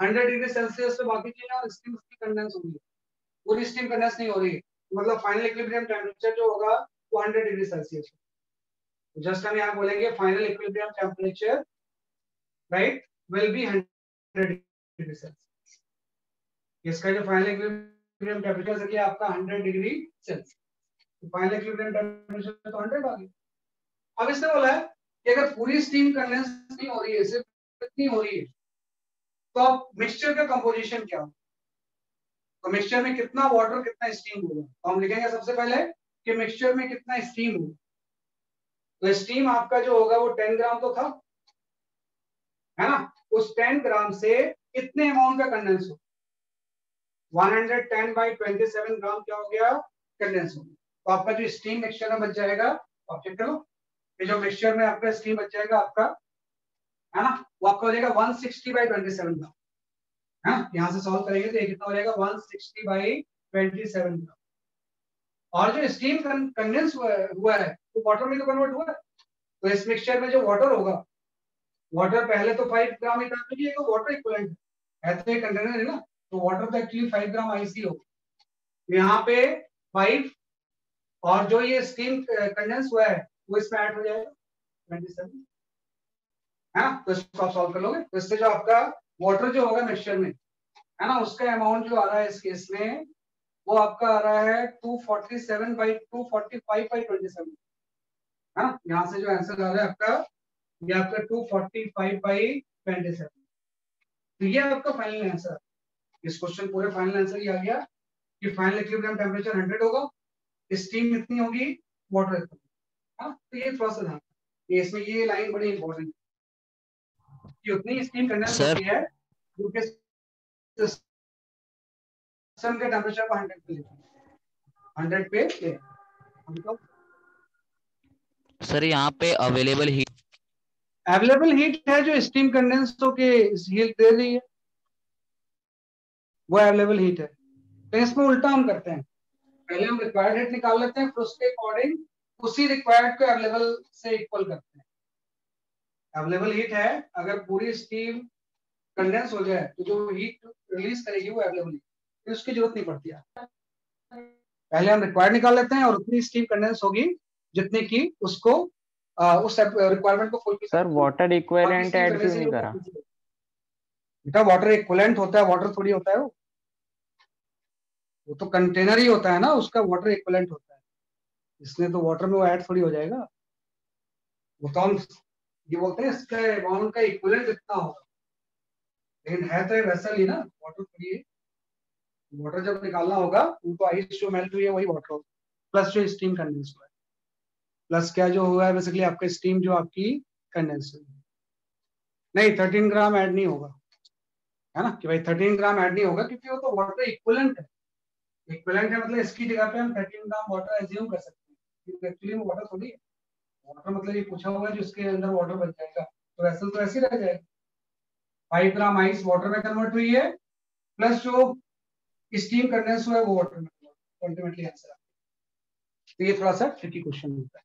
100 डिग्री सेल्सियस पे बाकी चीज़ें और स्टीम उसकी कंडेंस है पूरी स्टीम कंडेंस नहीं हो रही है। मतलब फाइनल इक्विलिब्रियम टेम्परेचर जो होगा, वो 100 डिग्री सेल्सियस जस्ट हम यहाँ बोलेंगे final equilibrium temperature right will be 100 degree Celsius इसका जो फाइनल इक्विलिब्रियम टेम्परेचर है आपका 100 डिग्री सेल्सियस तो फाइनल इक्विलिब्रियम टेम्परेचर तो 100 आ गया। अब इसने बोला है कि अगर पूरी स्टीम कंडेंस नहीं हो रही है, सिर्फ़ इतनी हो रही है तो अब मिक्सचर का कंपोजिशन क्या हो तो मिक्सचर में कितना वाटर कितना स्टीम होगा? तो हम लिखेंगे सबसे पहले कि मिक्सचर में कितना स्टीम होगा। तो स्टीम आपका जो होगा वो 10 ग्राम तो था है ना? उस 10 ग्राम से कितने अमाउंट का कंडेंस हो 110 बाई 27 ग्राम क्या हो गया? कंडेंस हो तो आपका जो स्टीम मिक्सचर में बच जाएगा। आप चेक करो। ये जो मिक्सचर में आपका स्टीम बच जाएगा आपका, है ना? वो आपका हो जाएगा 160 sixty by twenty seven gram. है यहाँ से सॉल्व करेंगे तो ये कितना हो जाएगा? 160 sixty by twenty seven gram. और जो स्टीम कंडेंस हुआ है वो वाटर में तो कन्वर्ट हुआ है। तो इस मिक्सचर में जो वाटर होगा वाटर पहले तो फाइव ग्राम ही था तो ये वाटर इक्वलेंट है। तो ये कंटेनर है ना तो वाटर तो एक्चुअली फाइव ग्राम आईसी होगा। यहाँ पे फाइव और जो ये स्टीम कंडेंस हुआ है, वो इसमें ऐड हो जाएगा ट्वेंटी सेवन है तो इसको आप सॉल्व कर लोगे। तो इससे जो आपका वाटर जो होगा मिक्सचर में, है ना, उसका अमाउंट जो आ रहा है इस केस में, वो आपका आ रहा है 247 बाई 245 बाई 27 है ना यहाँ से जो आंसर आ रहा है आपका ये आपका 245 बाई 27 तो ये आपका फाइनल आंसर इस क्वेश्चन पूरे फाइनल आंसर ये आ गया कि फाइनल इक्विलिब्रियम टेम्परेचर 100 होगा। स्टीम इतनी होगी वाटर इतना हाँ तो ये थोड़ा सा ध्यान ये इसमें ये लाइन बड़ी इंपॉर्टेंट है। कि उतनी स्टीम कंडेंस होती है जो कि सिस्टम के टेम्परेचर को 100 पे लेते 100 पे ले। सर यहाँ पे अवेलेबल हीट अवेलेबल हीट है जो स्टीम कंडेंस के हीट दे रही है। वो अवेलेबल हीट है। तो इसमें उल्टा हम करते हैं। पहले हम रिक्वायर्ड हीट निकाल लेते हैं, फिर उसके अकॉर्डिंग उसी रिक्वायर्ड को अवेलेबल से इक्वल करते हैं। अवेलेबल हीट है, अगर पूरी स्टीम कंडेंस हो जाए तो जो हीट रिलीज़ करेगी वो अवेलेबल हीट फिर उसकी ज़रूरत नहीं पड़ती। पहले हम रिक्वायर्ड निकाल लेते हैं और उतनी स्टीम कंडेंस होगी जितनी की उसको उस रिक्वायरमेंट को full sir water equivalent add क्यों नहीं करा? बेटा वाटर इक्विवेलेंट होता है वाटर थोड़ी होता है वो। वो तो कंटेनर ही होता है ना उसका वाटर इक्विवेलेंट होता है। इसमें तो वाटर में वो ऐड थोड़ी हो जाएगा। वो तो हम ये बोलते हैं इसका अमाउंट का इक्विवेलेंट इतना होगा। लेकिन है तो वैसा ही ना वाटर थोड़ी है। वाटर जब निकालना होगा उनको आइस जो मेल्ट हुई है वही वाटर होगा। प्लस जो स्टीम कंडेंस हुआ प्लस क्या जो हुआ है बेसिकली आपका स्टीम जो आपकी कंडेंस हुई नहीं थर्टीन ग्राम ऐड नहीं होगा। है ना? कि भाई थर्टीन ग्राम ऐड नहीं होगा, क्योंकि वो तो वाटर इक्वलेंट है। इक्वलेंट है मतलब इसकी जगह पे हम थर्टीन ग्राम वाटर एज्यूम कर सकते हैं। एक्चुअली वो वाटर थोड़ी है। वाटर मतलब ये पूछा हुआ है जिसके अंदर वाटर बन जाएगा। तो वैसल तो ऐसे रह जाएगा। फाइव ग्राम आइस वाटर में कन्वर्ट हुई है प्लस जो स्टीम कंडेंस हुआ है, वो वाटर में अल्टीमेटली आंसर तो ये थोड़ा सा ट्रिकी क्वेश्चन होता है।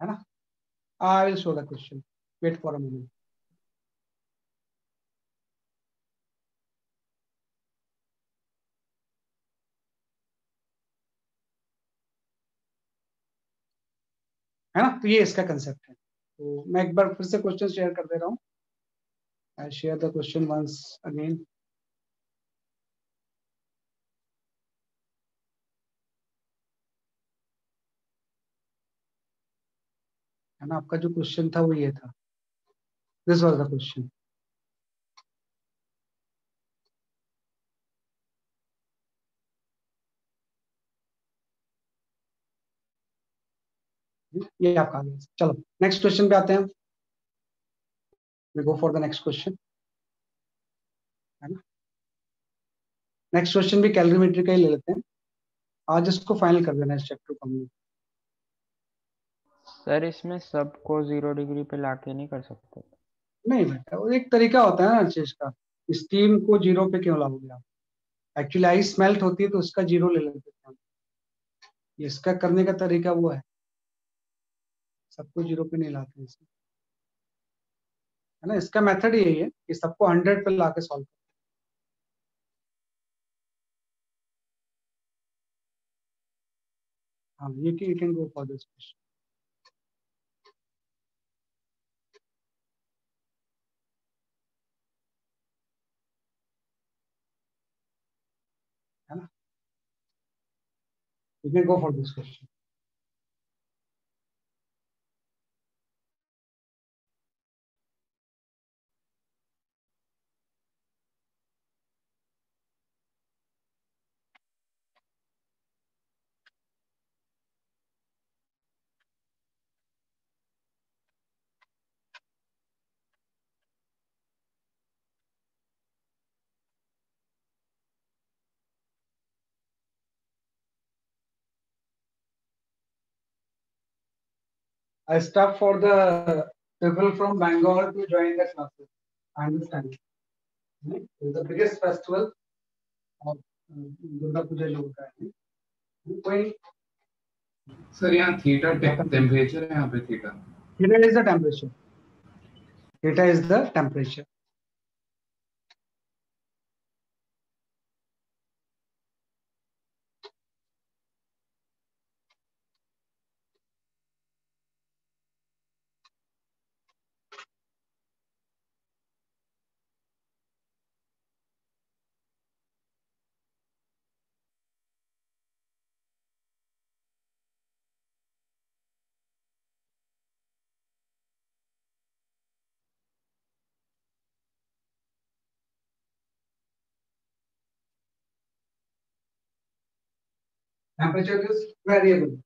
है ना I will show the question wait for a moment है ना? तो ये इसका कंसेप्ट है। तो मैं एक बार फिर से क्वेश्चन शेयर कर दे रहा हूँ। I share the question once again है ना, आपका जो क्वेश्चन था वो ये था। दिस वॉज़ द क्वेश्चन ये आपका चलो नेक्स्ट क्वेश्चन पे आते हैं go for the next question है ना? नेक्स्ट क्वेश्चन भी कैलोरीमीटर का ही ले लेते हैं। आज इसको फाइनल कर देना इस चैप्टर को हमने। सर, इसमें सबको ज़ीरो डिग्री पे लाके नहीं कर सकते। नहीं बेटा एक तरीका होता है ना चीज़ का। स्टीम को ज़ीरो पे क्यों लाओगे आप? एक्चुअली आइस मेल्ट होती है तो उसका ज़ीरो ले लेते हैं। इसका करने का तरीका वो है। सबको ज़ीरो पे नहीं लाते इसमें है ना, इसका मेथड यही है कि सबको हंड्रेड पे ला के सॉल्व हाँ। ये you can go for this question you can go for this question I stopped for the people from Bangalore to join the classes. I understand. Right? It's the biggest festival of uh, Durga Puja जो होता है कोई sir यहाँ theta temperature है यहाँ पे theta theta is the temperature. Theta is the temperature. Temperature is variable.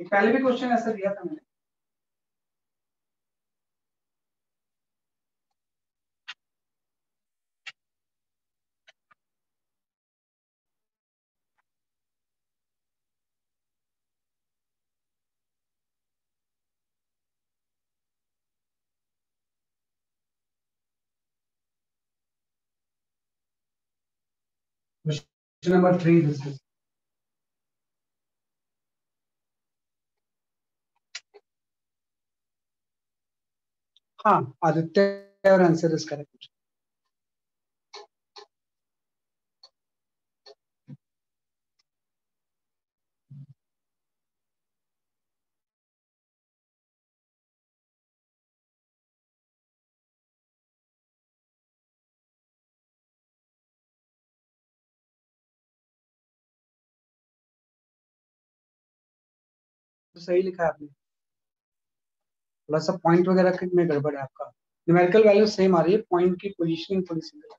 पहले भी क्वेश्चन ऐसा दिया था मैंने Question number three, this is. हाँ आदित्य और आंसर इज़ करेक्ट तो सही लिखा है आपने। थोड़ा सा पॉइंट वगैरह में गड़बड़ है आपका। न्यूमेरिकल वैल्यू सेम आ रही है पॉइंट की पोजिशनिंग थोड़ी सी गलत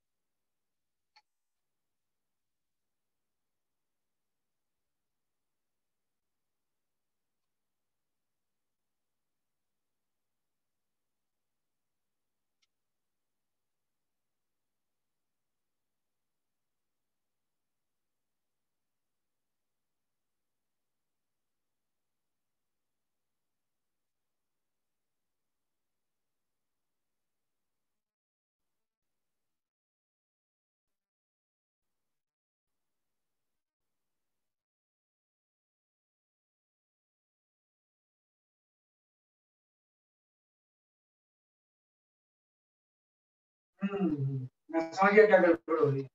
मैं समझ गया क्या गड़बड़ हो रही है।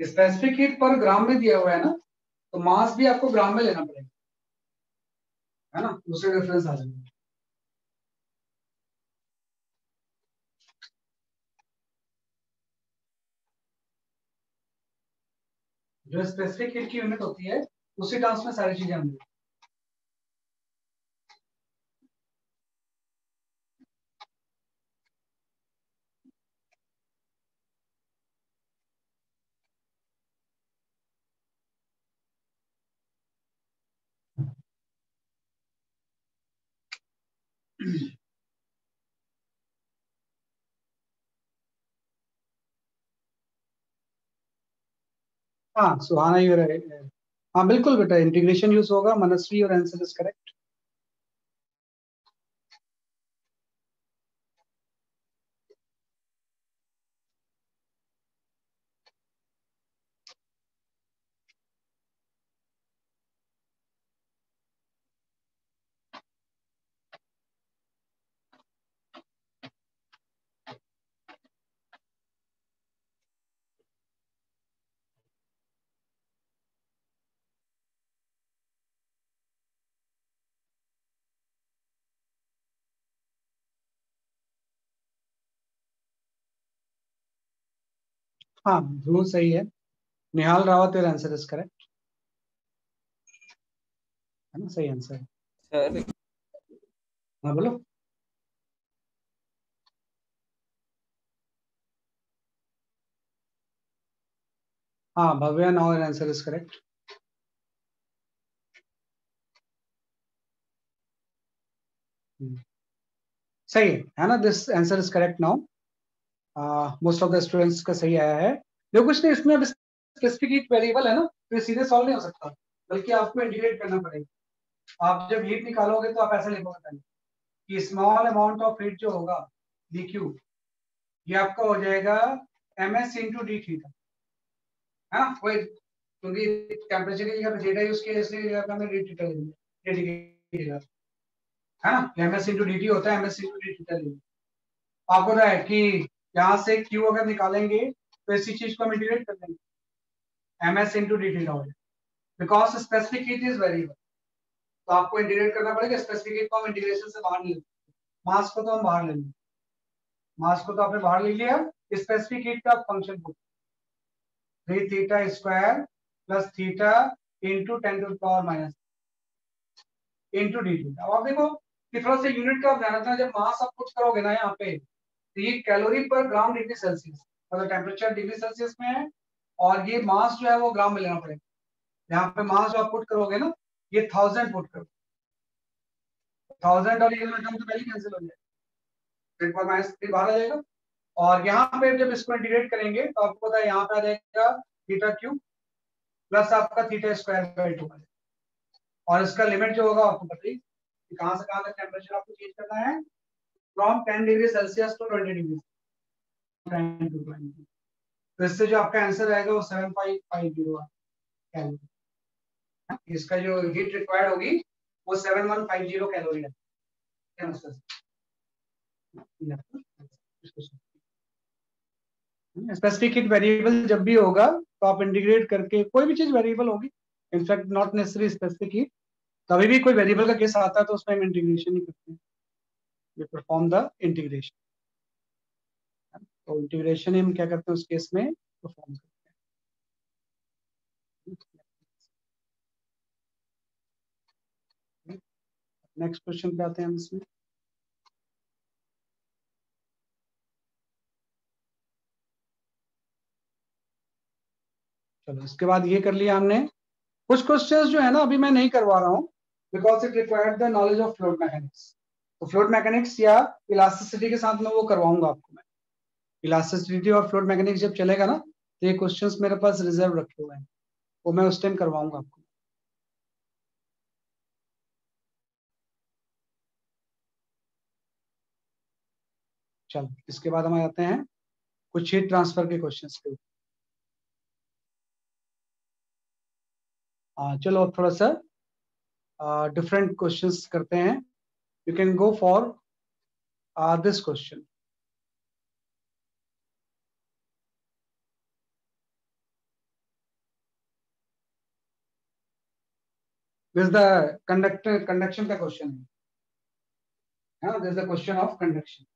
स्पेसिफिक हीट पर ग्राम में दिया हुआ है ना तो मास भी आपको ग्राम में लेना पड़ेगा, है ना? दूसरे रेफरेंस आ जाएँगे। जो स्पेसिफिक हीट की यूनिट होती है, उसी टर्म्स में सारी चीज़ें होंगी। हाँ सुहाना है हाँ बिल्कुल बेटा इंटीग्रेशन यूज़ होगा मनस्वी और आंसर इज़ करेक्ट हाँ ध्रुव सही है। Nihal Rawat your answer is correct है ना? सही आंसर है। हाँ बोलो। हाँ Bhavya now your answer is correct सही है है ना? This answer is correct now most of the students का सही आया है। जो कुछ नहीं, इसमें स्पेसिफिक वेरिएबल है ना तो सीधे सॉल्व नहीं हो सकता। बल्कि आपको इंटीग्रेट करना पड़ेगा। आप जब हीट निकालोगे तो आप ऐसे लिखोगे पहले कि स्मॉल अमाउंट ऑफ़ हीट जो होगा डी क्यू ये आपका हो जाएगा M S into D theta है ना वही, क्योंकि टेम्परेचर की जगह पे यूज़ किया इसलिए जगह पे हमने डी ले लिया है ना M S into D T होता है M S into D theta आपको पता है कि यहाँ से क्यू अगर निकालेंगे तो इसी चीज़ को हम इंटीग्रेट कर देंगे। एम एस इंटू डी हो जाए because specific heat is variable तो आपको इंटीग्रेट करना पड़ेगा स्पेसिफिक हीट को हम इंटीग्रेशन से बाहर नहीं मास को तो हम बाहर ले लेंगे। मास को तो आपने बाहर ले लिया स्पेसिफिक हीट का फ़ंक्शन को। Three theta square plus theta into ten to power minus into D theta अब आप देखो कि थोड़ा सा यूनिट का ध्यान रखना जब मास आप कुछ करोगे ना यहाँ पे तो ये calorie per gram degree Celsius मतलब टेम्परेचर डिग्री सेल्सियस में है और ये मास जो है वो ग्राम में लेना पड़ेगा। यहाँ पे मास जो आप पुट करोगे ना, ये थाउज़ेंड पुट करो थाउज़ेंड और ये टर्म तो पहले कैंसिल हो जाएगा। माइनस थ्री बाहर आ जाएगा। और यहाँ पे जब इसको इंटीग्रेट करेंगे तो आपको पता है यहाँ पे आ जाएगा थीटा क्यू प्लस आपका थीटा स्क्वायर बाई टू और इसका लिमिट जो होगा, आपको पता ही कहाँ से कहाँ तक टेम्परेचर आपको चेंज करना है। From 10 degree Celsius to 20 degree तो इससे जो आपका आंसर आएगा वो 7550 कैलोरी इसका जो हीट रिक्वायर्ड होगी, वो 7150 कैलोरी है. स्पेसिफिक हीट वेरिएबल जब भी होगा तो आप इंटीग्रेट करके कोई भी चीज़ वेरिएबल होगी in fact not necessary specific heat कभी भी कोई वेरिएबल का केस आता है तो उसमें हम इंटीग्रेशन ही करते हैं. We perform the integration. तो इंटीग्रेशन हम क्या करते हैं उस केस में? परफॉर्म करते हैं। नेक्स्ट क्वेश्चन पे आते हैं हम इसमें। चलो, इसके बाद ये कर लिया हमने। कुछ क्वेश्चंस जो है ना, अभी मैं नहीं करवा रहा हूँ because it required the knowledge of fluid mechanics तो फ्लूइड मैकेनिक्स या इलास्टिसिटी के साथ में वो करवाऊँगा आपको मैं। इलास्टिसिटी और फ्लोट मैकेनिक्स जब चलेगा ना तो ये क्वेश्चंस मेरे पास रिज़र्व रखे हुए हैं। वो मैं उस टाइम करवाऊँगा आपको। चल, इसके बाद हम आ जाते हैं कुछ हीट ट्रांसफ़र के क्वेश्चंस के चलो, थोड़ा सा डिफरेंट क्वेश्चंस करते हैं। You can go for uh, this question. This is the conductor conduction का question है. This is the question of conduction.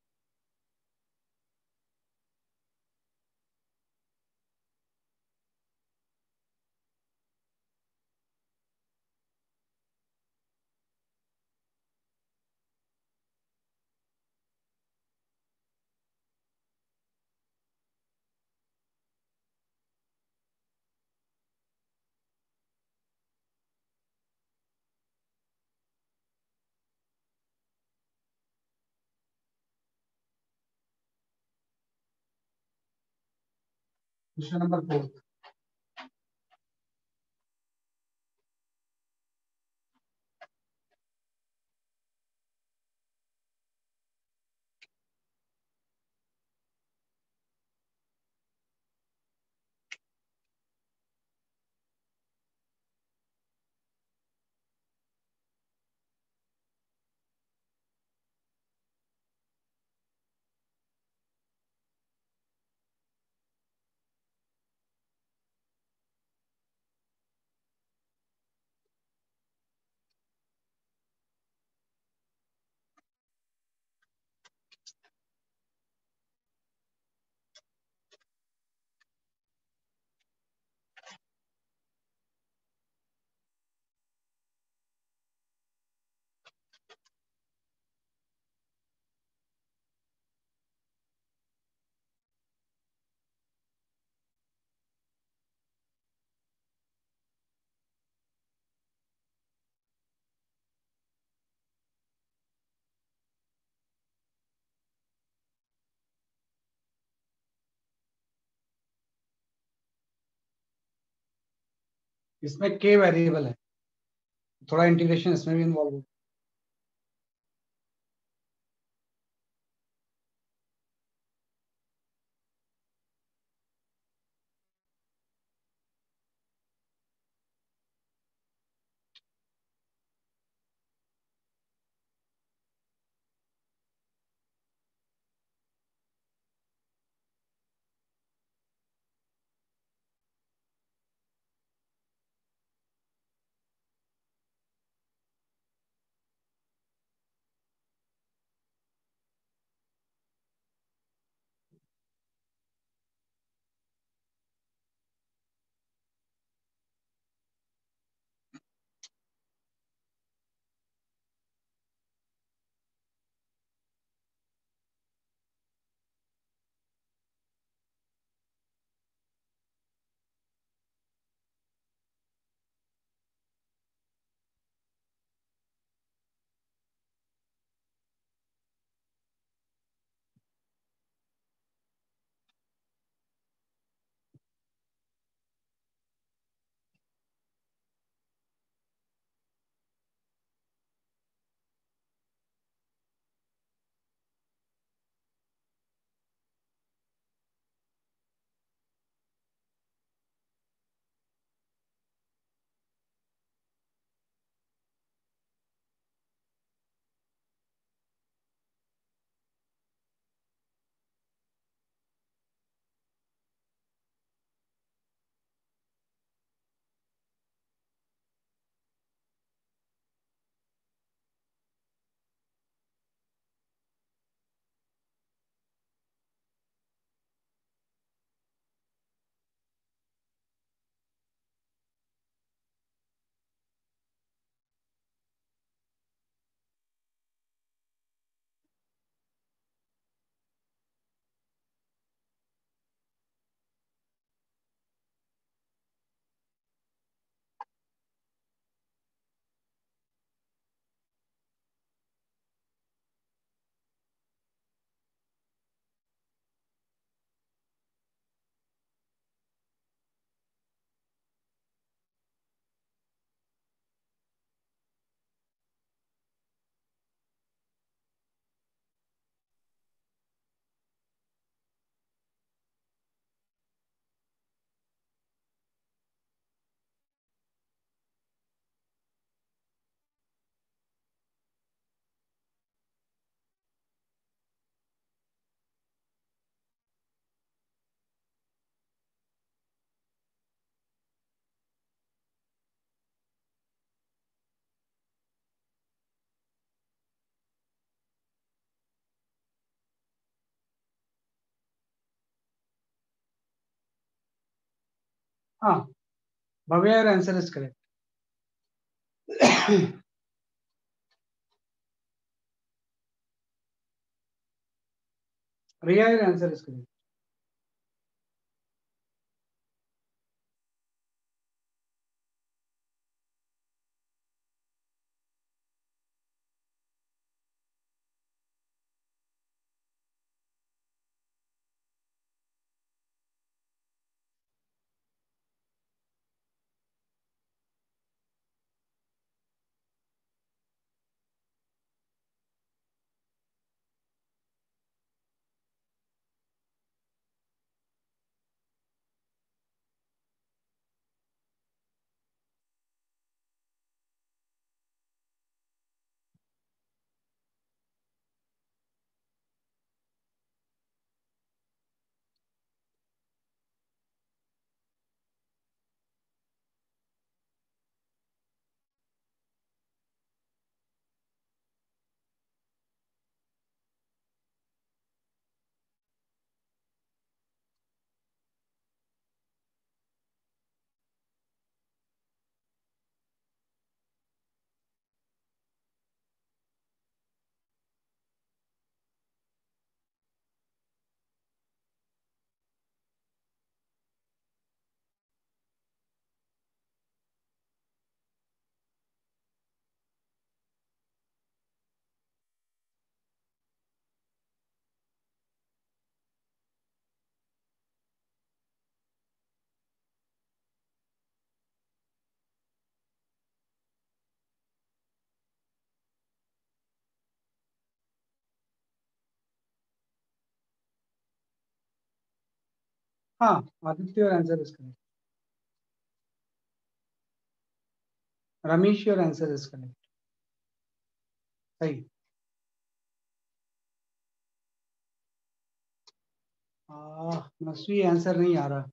Question number four. इसमें के वेरिएबल है। थोड़ा इंटीग्रेशन इसमें भी इन्वॉल्व हो हाँ Bhavya your answer is correct Riya your answer is correct हाँ Aditya your answer is correct Ramesh your answer is correct सही। आंसर नहीं आ रहा हाँ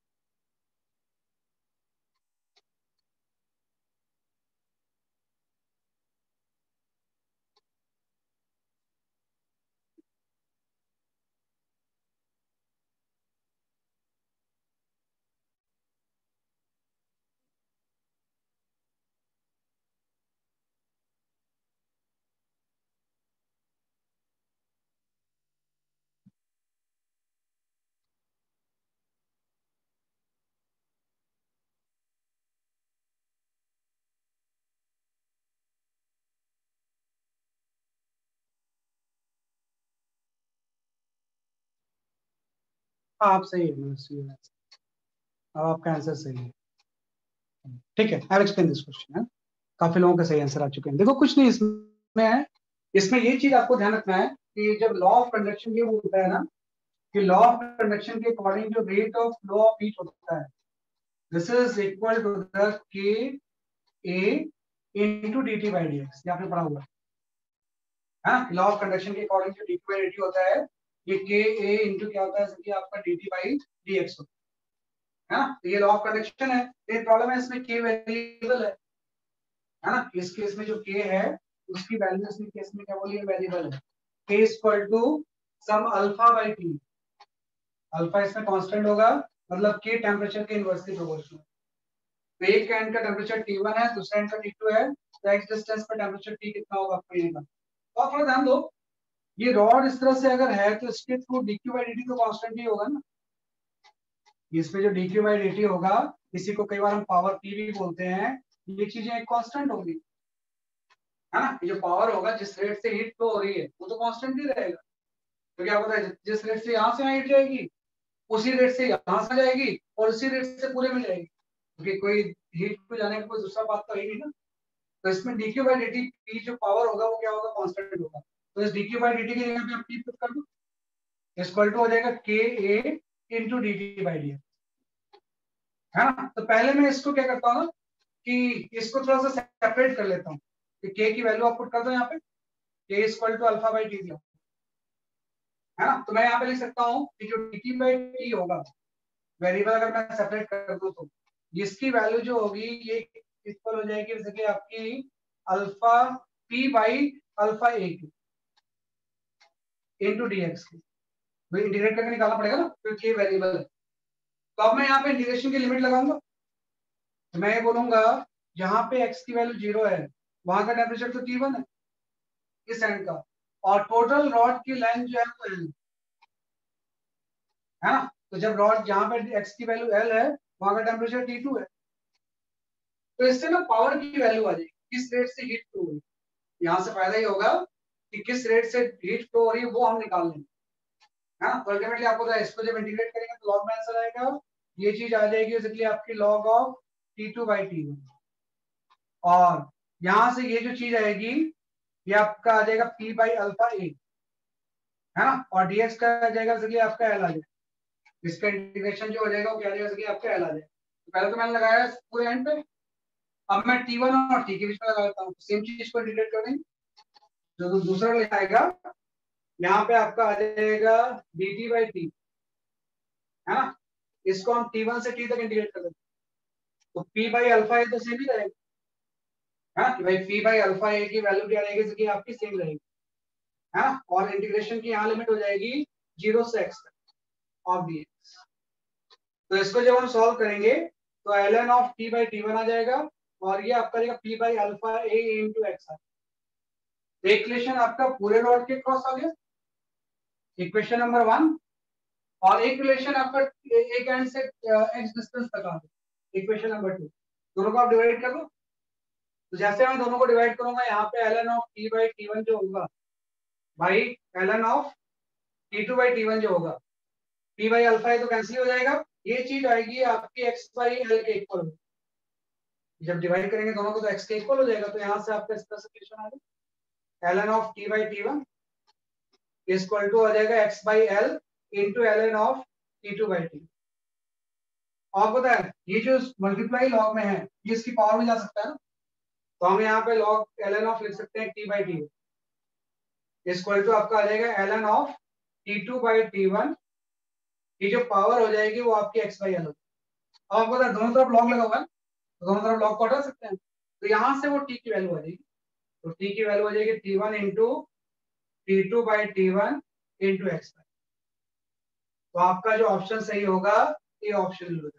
आप सही है मनस्वी योर आंसर अब आपका आंसर सही है। ठीक है आई एक्सप्लेन दिस क्वेश्चन है। काफ़ी लोगों के सही आंसर आ चुके हैं। देखो, कुछ नहीं, इसमें है, इसमें ये चीज़ आपको ध्यान रखना है कि जब लॉ ऑफ़ कंडक्शन ये होता है ना, कि लॉ ऑफ़ कंडक्शन के अकॉर्डिंग जो rate of flow of heat होता है। This is equal to the K A into dt by dx ये आपने पढ़ा हुआ। है हाँ लॉ ऑफ़ कंडक्शन के अकॉर्डिंग जो dt बाय dt होता है। ये के ए इंटू क्या होता है? कि आपका dt बाई dx होता है। ना तो ये लॉ ऑफ़ कंडक्शन है। ये प्रॉब्लम है, इसमें के वेरिएबल है। है ना? इस केस में जो के है, उसकी वैल्यू इस केस में क्या बोलिए वेरिएबल है। K equal to some alpha by T alpha इसमें कांस्टेंट होगा मतलब के टेम्परेचर के इनवर्सली प्रोपोर्शनल तो एक एंड का टेम्परेचर T1 है, दूसरे एंड का T2 है तो एक्स डिस्टेंस पर टेम्परेचर T कितना होगा आपको ये का तो आप थोड़ा ध्यान दो। ये रॉड इस तरह से अगर है तो इसके थ्रू dq by dt तो कांस्टेंट ही होगा ना। इसमें जो dq by dt होगा, इसी को कई बार हम पावर पी भी बोलते हैं। ये चीज़ें एक कांस्टेंट होगी। है ना? जो पावर होगा, जिस रेट से हीट फ्लो हो रही है, वो तो कांस्टेंट ही रहेगा। तो क्या पता है, जिस रेट से यहाँ से हीट जाएगी, उसी रेट से यहाँ से जाएगी और उसी रेट से पूरे में जाएगी। क्योंकि कोई हीट को जाने का कोई दूसरा बात तो है नहीं ना। तो इसमें dq by dt की जो पावर होगा, वो क्या होगा? कॉन्स्टेंट होगा। तो इस dq by dt की जगह पे आप p पुट कर दो। इक्वल टू हो जाएगा k a into dt by dx है ना? तो पहले मैं इसको क्या करता हूँ कि इसको थोड़ा सा सेपरेट कर लेता हूँ। कि k की वैल्यू आप पुट कर दो यहाँ पे। k equal to alpha by T दिया है ना? तो मैं यहाँ पे लिख सकता हूँ कि जो dt बाई टी होगा वेरिएबल अगर मैं सेपरेट कर दूँ तो इसकी वैल्यू जो होगी, ये इक्वल हो जाएगी जैसे कि आपकी alpha P by alpha A की इंटू डी एक्स की। तो इंटीग्रेट करके निकालना पड़ेगा ना क्योंकि ये वेरिएबल है तो अब मैं यहाँ पे इंटीग्रेशन की लिमिट लगाऊँगा। तो मैं ये बोलूँगा जहाँ पे x की वैल्यू ज़ीरो है, वहाँ का टेम्परेचर तो T1 है, इस एंड का। और टोटल रॉड की लेंथ जो है वो L है ना? तो जब रॉड जहाँ पे x की वैल्यू L है, वहाँ का टेम्परेचर T2 है। तो इससे ना पावर की वैल्यू आ जाएगी, किस रेट से हीट हुई। यहाँ से फ़ायदा ही होगा कि किस रेट से हीट फ्लो हो रही है, वो हम निकाल लेंगे है तो अल्टीमेटली आपको तो इसको जब इंटीग्रेट करेंगे तो लॉग में आंसर आएगा। ये चीज़ आ जाएगी बेसिकली आपकी log of T two by T one और यहाँ से ये जो चीज़ आएगी, ये आपका आ जाएगा पी बाई अल्फ़ा ए है ना? और डीएक्स का आ जाएगा बेसिकली आपका एल आ जाएगा। इसका इंटीग्रेशन जो हो जाएगा, वो क्या जाएगा आपका एल आ जाएगा। तो पहले तो मैंने लगाया पूरे एंड पे। अब मैं टी वन और टी के बीच में लगा देता हूँ। सेम चीज़ को इंटीग्रेट कर जो दूसरा ले आएगा, यहाँ पे आपका आ जाएगा डी टी बाई टी है ना? इसको हम टी वन से टी तक इंटीग्रेट कर देते तो पी बाई अल्फ़ा ए तो सेम ही रहेगा, है कि भाई पी बाई अल्फ़ा ए की वैल्यू क्या रहेगी? इसकी आपकी सेम रहेगी, है ना? और इंटीग्रेशन की यहाँ लिमिट हो जाएगी ज़ीरो से एक्स तक ऑफ़ डी तो इसको जब हम सॉल्व करेंगे तो L N of T by T one आ जाएगा, और ये आपका रहेगा P by alpha A into X uh equation आपका पूरे रॉड के क्रॉस आ गया। इक्वेशन नंबर वन और एक रिलेशन आपका एक एंड से एक्स डिस्टेंस तक आ गया। इक्वेशन नंबर टू दोनों को आप डिवाइड कर दो तो जैसे मैं दोनों को डिवाइड करूँगा, यहाँ पे L N of T by T one जो होगा, भाई L N of T two by T one जो होगा टी बाई अल्फ़ा है तो कैंसिल हो जाएगा। ये चीज़ आएगी आपकी X by L K equal जब डिवाइड करेंगे दोनों को तो एक्स के इक्वल हो जाएगा। तो यहाँ से आपका स्पेसिफिकेशन आ जाएगा L N of T by T one equal to आ जाएगा X by L into L N of T two by T पता है, ये जो मल्टीप्लाई लॉग में है, ये इसकी पावर में जा सकता है ना? तो हम यहाँ पे लॉग एल एन ऑफ़ लिख सकते हैं T by T equal to आपका आ जाएगा L N of T two by T one ये जो पावर हो जाएगी वो आपकी एक्स बाई एल होगी. अब आपको पता है, दोनों तरफ़ लॉग लगा हुआ है तो दोनों तरफ़ लॉग को हटा सकते हैं। तो यहाँ से वो टी की वैल्यू आ जाएगी। तो टी की वैल्यू आ जाएगी T one into T two by T one into X तो आपका जो ऑप्शन सही होगा, ये ऑप्शन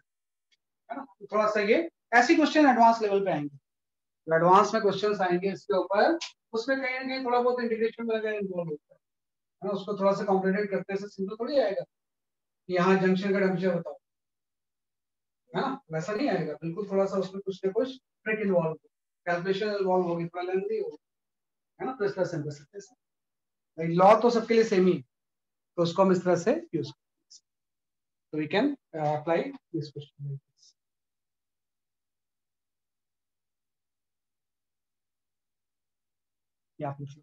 है ना? तो थोड़ा सा ये ऐसी क्वेश्चन एडवांस लेवल पे आएँगे। तो एडवांस में क्वेश्चन आएँगे इसके ऊपर। उसमें कहीं ना कहीं थोड़ा बहुत इंटीग्रेशन वगैरह इन्वॉल्व होता है। है ना? उसको थोड़ा सा कॉम्प्लिकेट करते हैं सिंपल थोड़ी आएगा। यहाँ जंक्शन का टेम्परेचर बताओ। है ना? वैसा नहीं आएगा। बिल्कुल थोड़ा सा उसमें कुछ ना कुछ ट्रिक इन्वॉल्व हो कैलकुलेशन इन्वॉल्व होगी, थोड़ा लेंथी होगी, है ना? तो इस तरह से हम कर सकते हैं लॉ तो सबके लिए सेम ही है तो उसको हम इस तरह से यूज़ कर तो we can apply this question या like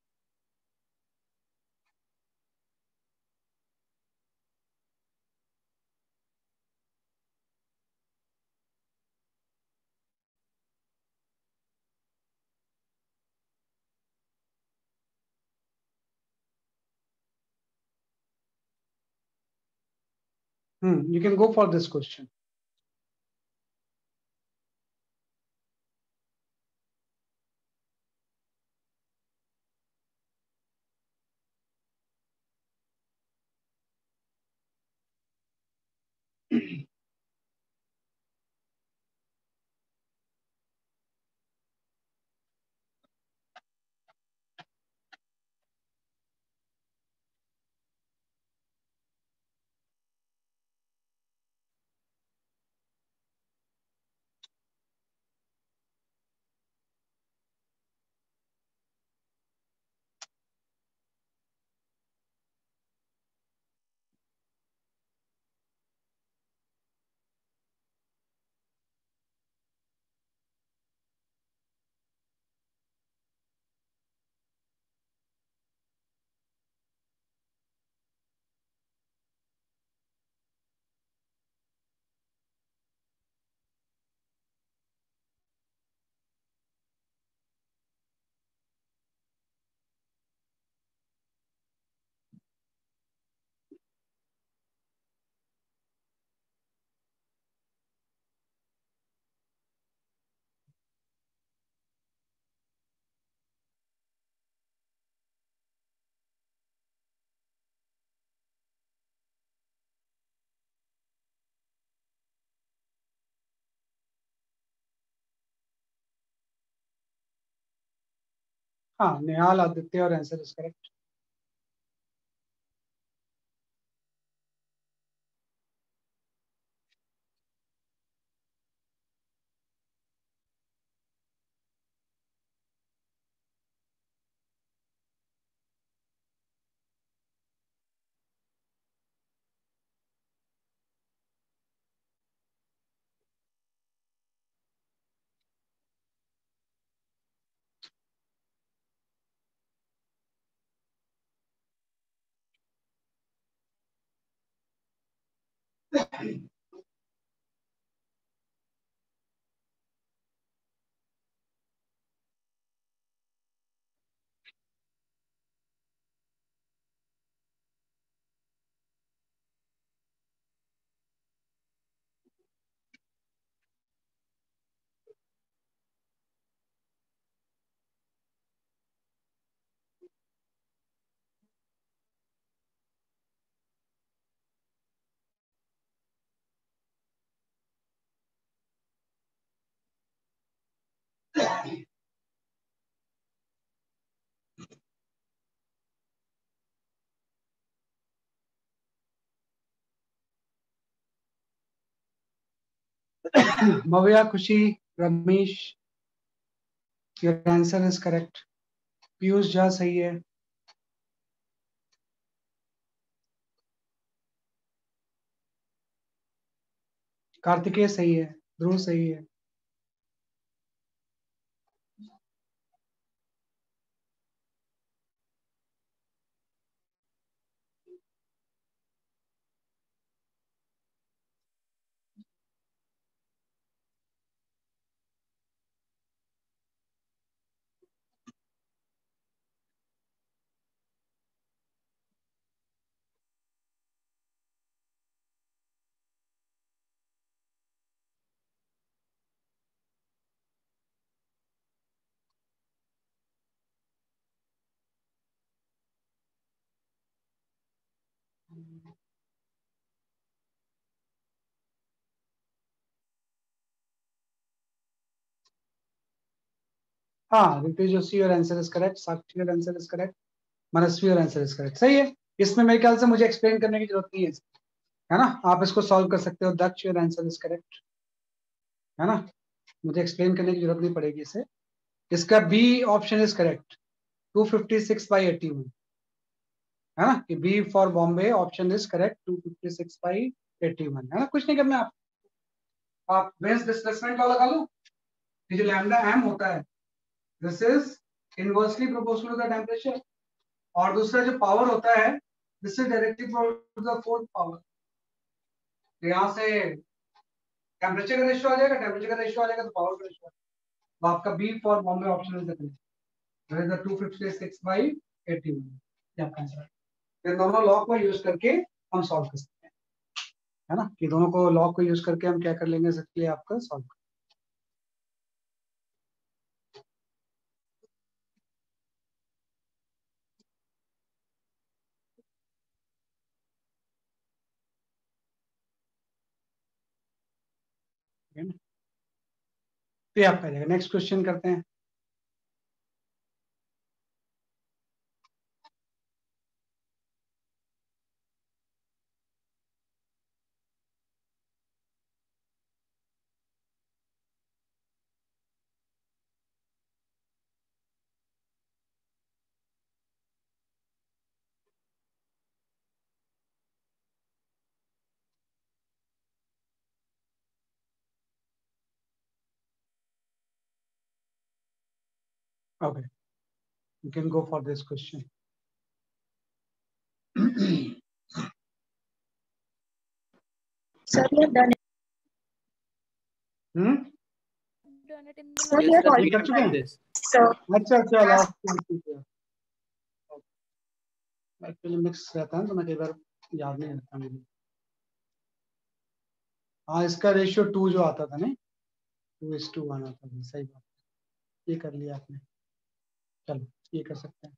Hmm, you can go for this question. हाँ निहाल आदित्य और answer is correct. Mavya, Kushi, Ramesh, your answer is correct. Piyush Jha सही है कार्तिकेय सही है ध्रुव सही है हाँ Ritesh Joshi your answer is correct Sakshi your answer is correct Manasvi your answer is correct सही है? इसमें मेरे ख्याल से मुझे एक्सप्लेन करने की ज़रूरत नहीं है। है ना? आप इसको सॉल्व कर सकते हो। Daksh your answer is correct है ना? मुझे एक्सप्लेन करने की ज़रूरत नहीं पड़ेगी इसे। इसका B option is correct 256 by 81 है ना, कि B for Bombay option is correct 256 by 81 है ना? कुछ नहीं करना आप। आप बेस डिस्प्लेसमेंट वाला लगा लो, ये जो लैम्डा एम होता है this is inversely proportional to the temperature और दूसरा जो पावर होता है this is directly to the fourth power तो यहाँ से टेम्परेचर का रेशियो आ जाएगा टेम्परेचर का रेशियो आ जाएगा तो पावर का रेशियो तो आपका B for Bombay option is the 256 by 81 ये आपका आंसर है? दोनों लॉ को यूज़ करके हम सॉल्व कर सकते हैं। है ना? कि दोनों को लॉ को यूज़ करके हम क्या कर लेंगे? सबके लिए आपका सॉल्व तो आपका नेक्स्ट क्वेश्चन करते हैं। Okay, you can go for this question. Sir, you have done it. hmm? Done it in last sir, we have चुके done this. So, अच्छा अच्छा लास्ट एक्चुअली मिक्स रहता है तो मैं कई बार याद नहीं रहता मुझे हाँ इसका रेशियो टू जो आता था नहीं टू इज़ टू वन आता था सही बात ये कर लिया आपने चलो ये कर सकते हैं।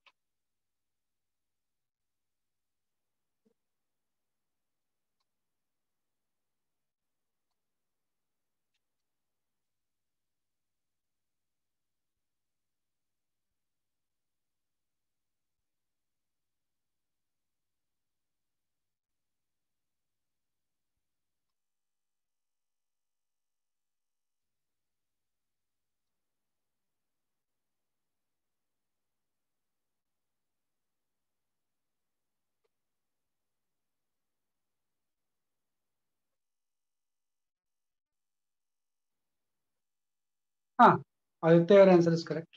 Ah, Aditya, your answer is correct.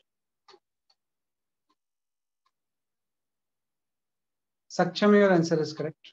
Saksham, your answer is correct.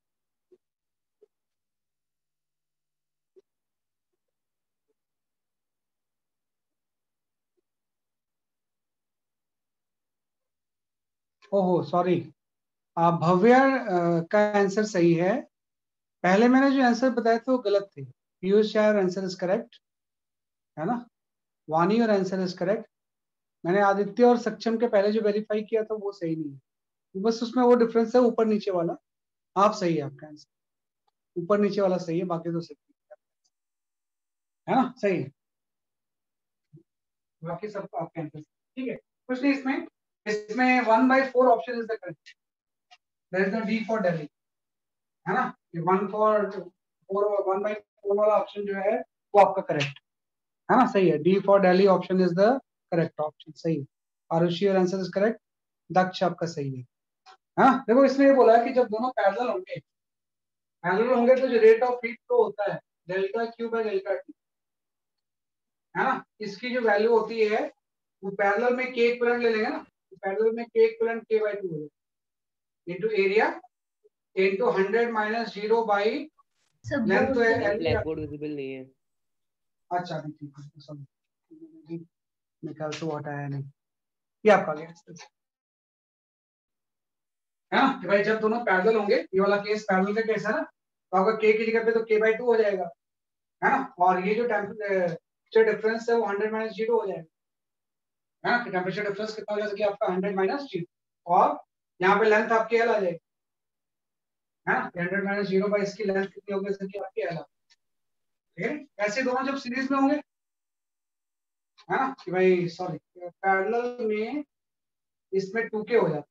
ओहो सॉरी भव्य का आंसर सही है? पहले मैंने जो आंसर बताए थे, वो गलत थे। पीयूष शायर आंसर इज़ करेक्ट है ना? वानी और आंसर इज़ करेक्ट मैंने आदित्य और सक्षम के पहले जो वेरीफाई किया था, वो सही नहीं है। बस उसमें वो डिफरेंस है, ऊपर नीचे वाला। आप सही है आपका आंसर ऊपर नीचे वाला सही है, बाकी तो सही है। ना? सही है। बाकी सब आपके आंसर ठीक है। कुछ नहीं इसमें? इसमें one by four option is the correct that is the D for Delhi है ना? ये one for four one by four वाला ऑप्शन जो है, वो आपका करेक्ट है ना? सही है. D for Delhi option is the correct option सही है. Arushi answer is correct Daksh आपका सही है. हाँ? देखो इसमें ये बोला है कि जब दोनों पैरेलल होंगे पैरेलल होंगे तो जो रेट ऑफ़ हीट फ्लो होता है delta Q by delta T है ना? इसकी जो वैल्यू होती है, वो पैरेलल में के इक्विवेलेंट ले लेंगे ना? पैरेलल में के इक्विवेलेंट के बाय 2 हो जाएगा into area into 100 minus 0 by length तो ब्लैक बोर्ड विजिबल नहीं है। अच्छा ठीक है सॉरी निकाल तो है नहीं। ये आपका गया है। ना कि भाई जब दोनों पैरेलल होंगे ये वाला केस पैरेलल का केस है ना तो आपका के की जगह पे तो के बाई टू हो जाएगा। है ना? और ये जो टेम्परेचर डिफरेंस है वो हंड्रेड माइनस ज़ीरो हो जाएगा। है ना टेम्परेचर डिफरेंस कितना हो जाएगा आपका हंड्रेड माइनस ज़ीरो और यहाँ पे लेंथ आपकी एल आ जाएगी। है ना हंड्रेड माइनस ज़ीरो बाई इसकी लेंथ कितनी होगी? आपकी एल ऐसे दोनों जब सीरीज़ में होंगे, है ना कि भाई सॉरी पैरेलल में इसमें टू के हो जाता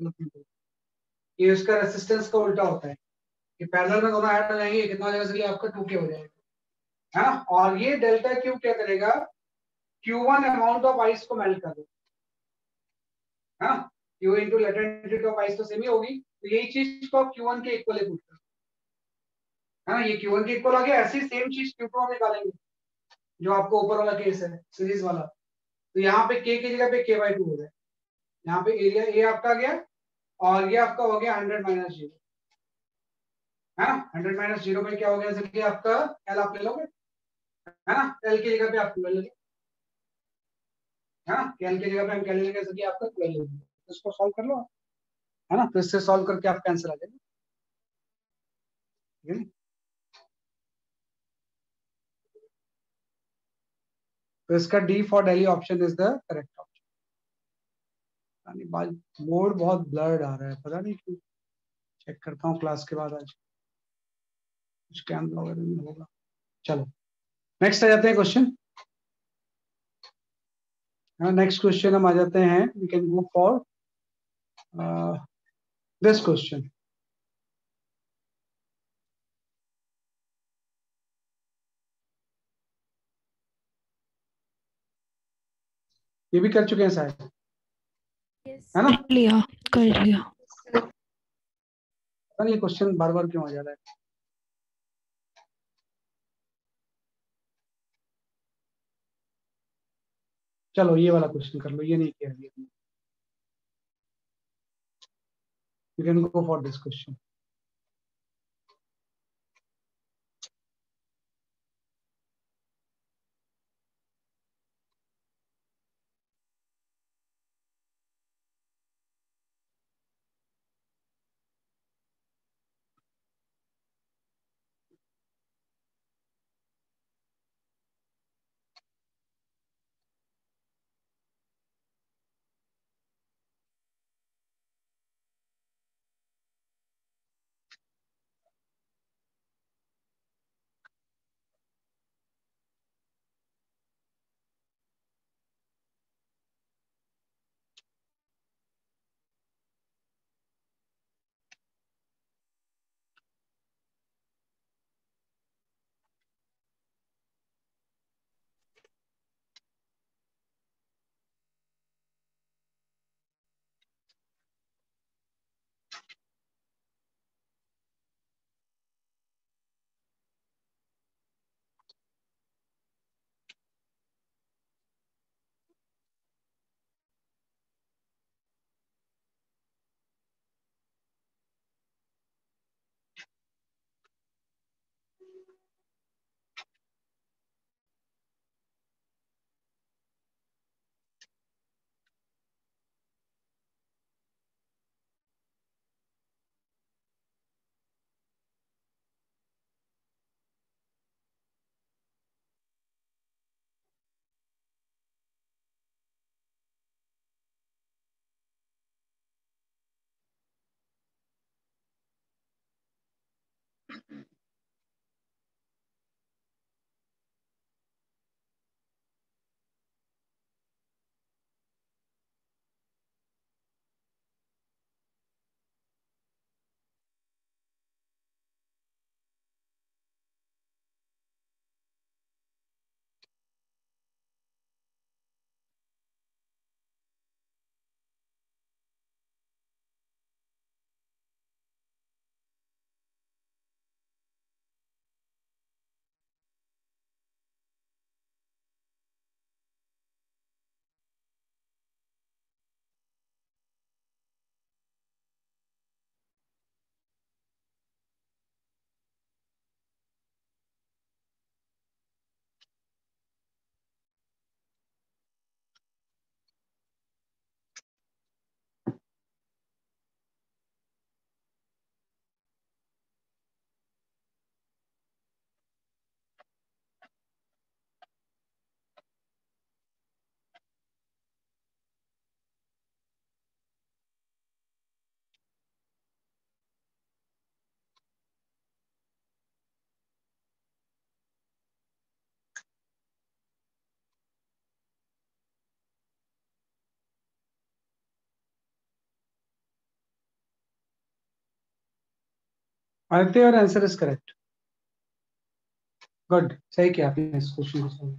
है। ये उसका रेसिस्टेंस का उल्टा होता है। कि पैरेलल में दोनों ऐड हो जाएँगे कितना हो जाएगा? आपका टू के हो जाएगा। है ना और ये डेल्टा क्यू क्या करेगा? Q1 अमाउंट ऑफ़ आइस को मेल्ट कर दो। है? क्यू आइस तो सेम ही होगी। तो यही चीज़ को क्यू वन के इक्वल पुट कर। है, ये क्यू वन के इक्वल आ गया। ऐसी सेम चीज़ क्यू टू हम निकालेंगे, जो आपको ऊपर वाला केस है सीरीज़ वाला। तो यहाँ पे के की जगह पे के बाई टू हो जाए यहाँ पे एरिया ए आपका गया और ये आपका हो गया हंड्रेड माइनस ज़ीरो है? हंड्रेड माइनस ज़ीरो पे क्या हो गया? आपका एल आप ले लोगे। है? ना एल की जगह पे आप ट्वेल्व लेंगे है ना की जगह पे हम क्या लेंगे जैसे आपका ट्वेल्व लेंगे तो इसको सॉल्व कर लो है ना? तो इससे सॉल्व करके आपका आंसर आ जाएगा। तो इसका D for daily option is the correct option board बहुत ब्लर्ड आ रहा है। पता नहीं क्यों। चेक करता हूँ क्लास के बाद आज। कुछ कैमरा वगैरह होगा। चलो नेक्स्ट आ जाते हैं क्वेश्चन नेक्स्ट क्वेश्चन हम आ जाते हैं. We can go for this question ये भी कर चुके हैं शायद। Yes. है ना? लिया कर लिया। पता नहीं क्वेश्चन बार बार क्यों आ जा रहा है। चलो, ये वाला क्वेश्चन कर लो, ये नहीं किया अभी you can go for this question Aditya your answer is correct good सही किया आपने इस क्वेश्चन को सॉल्व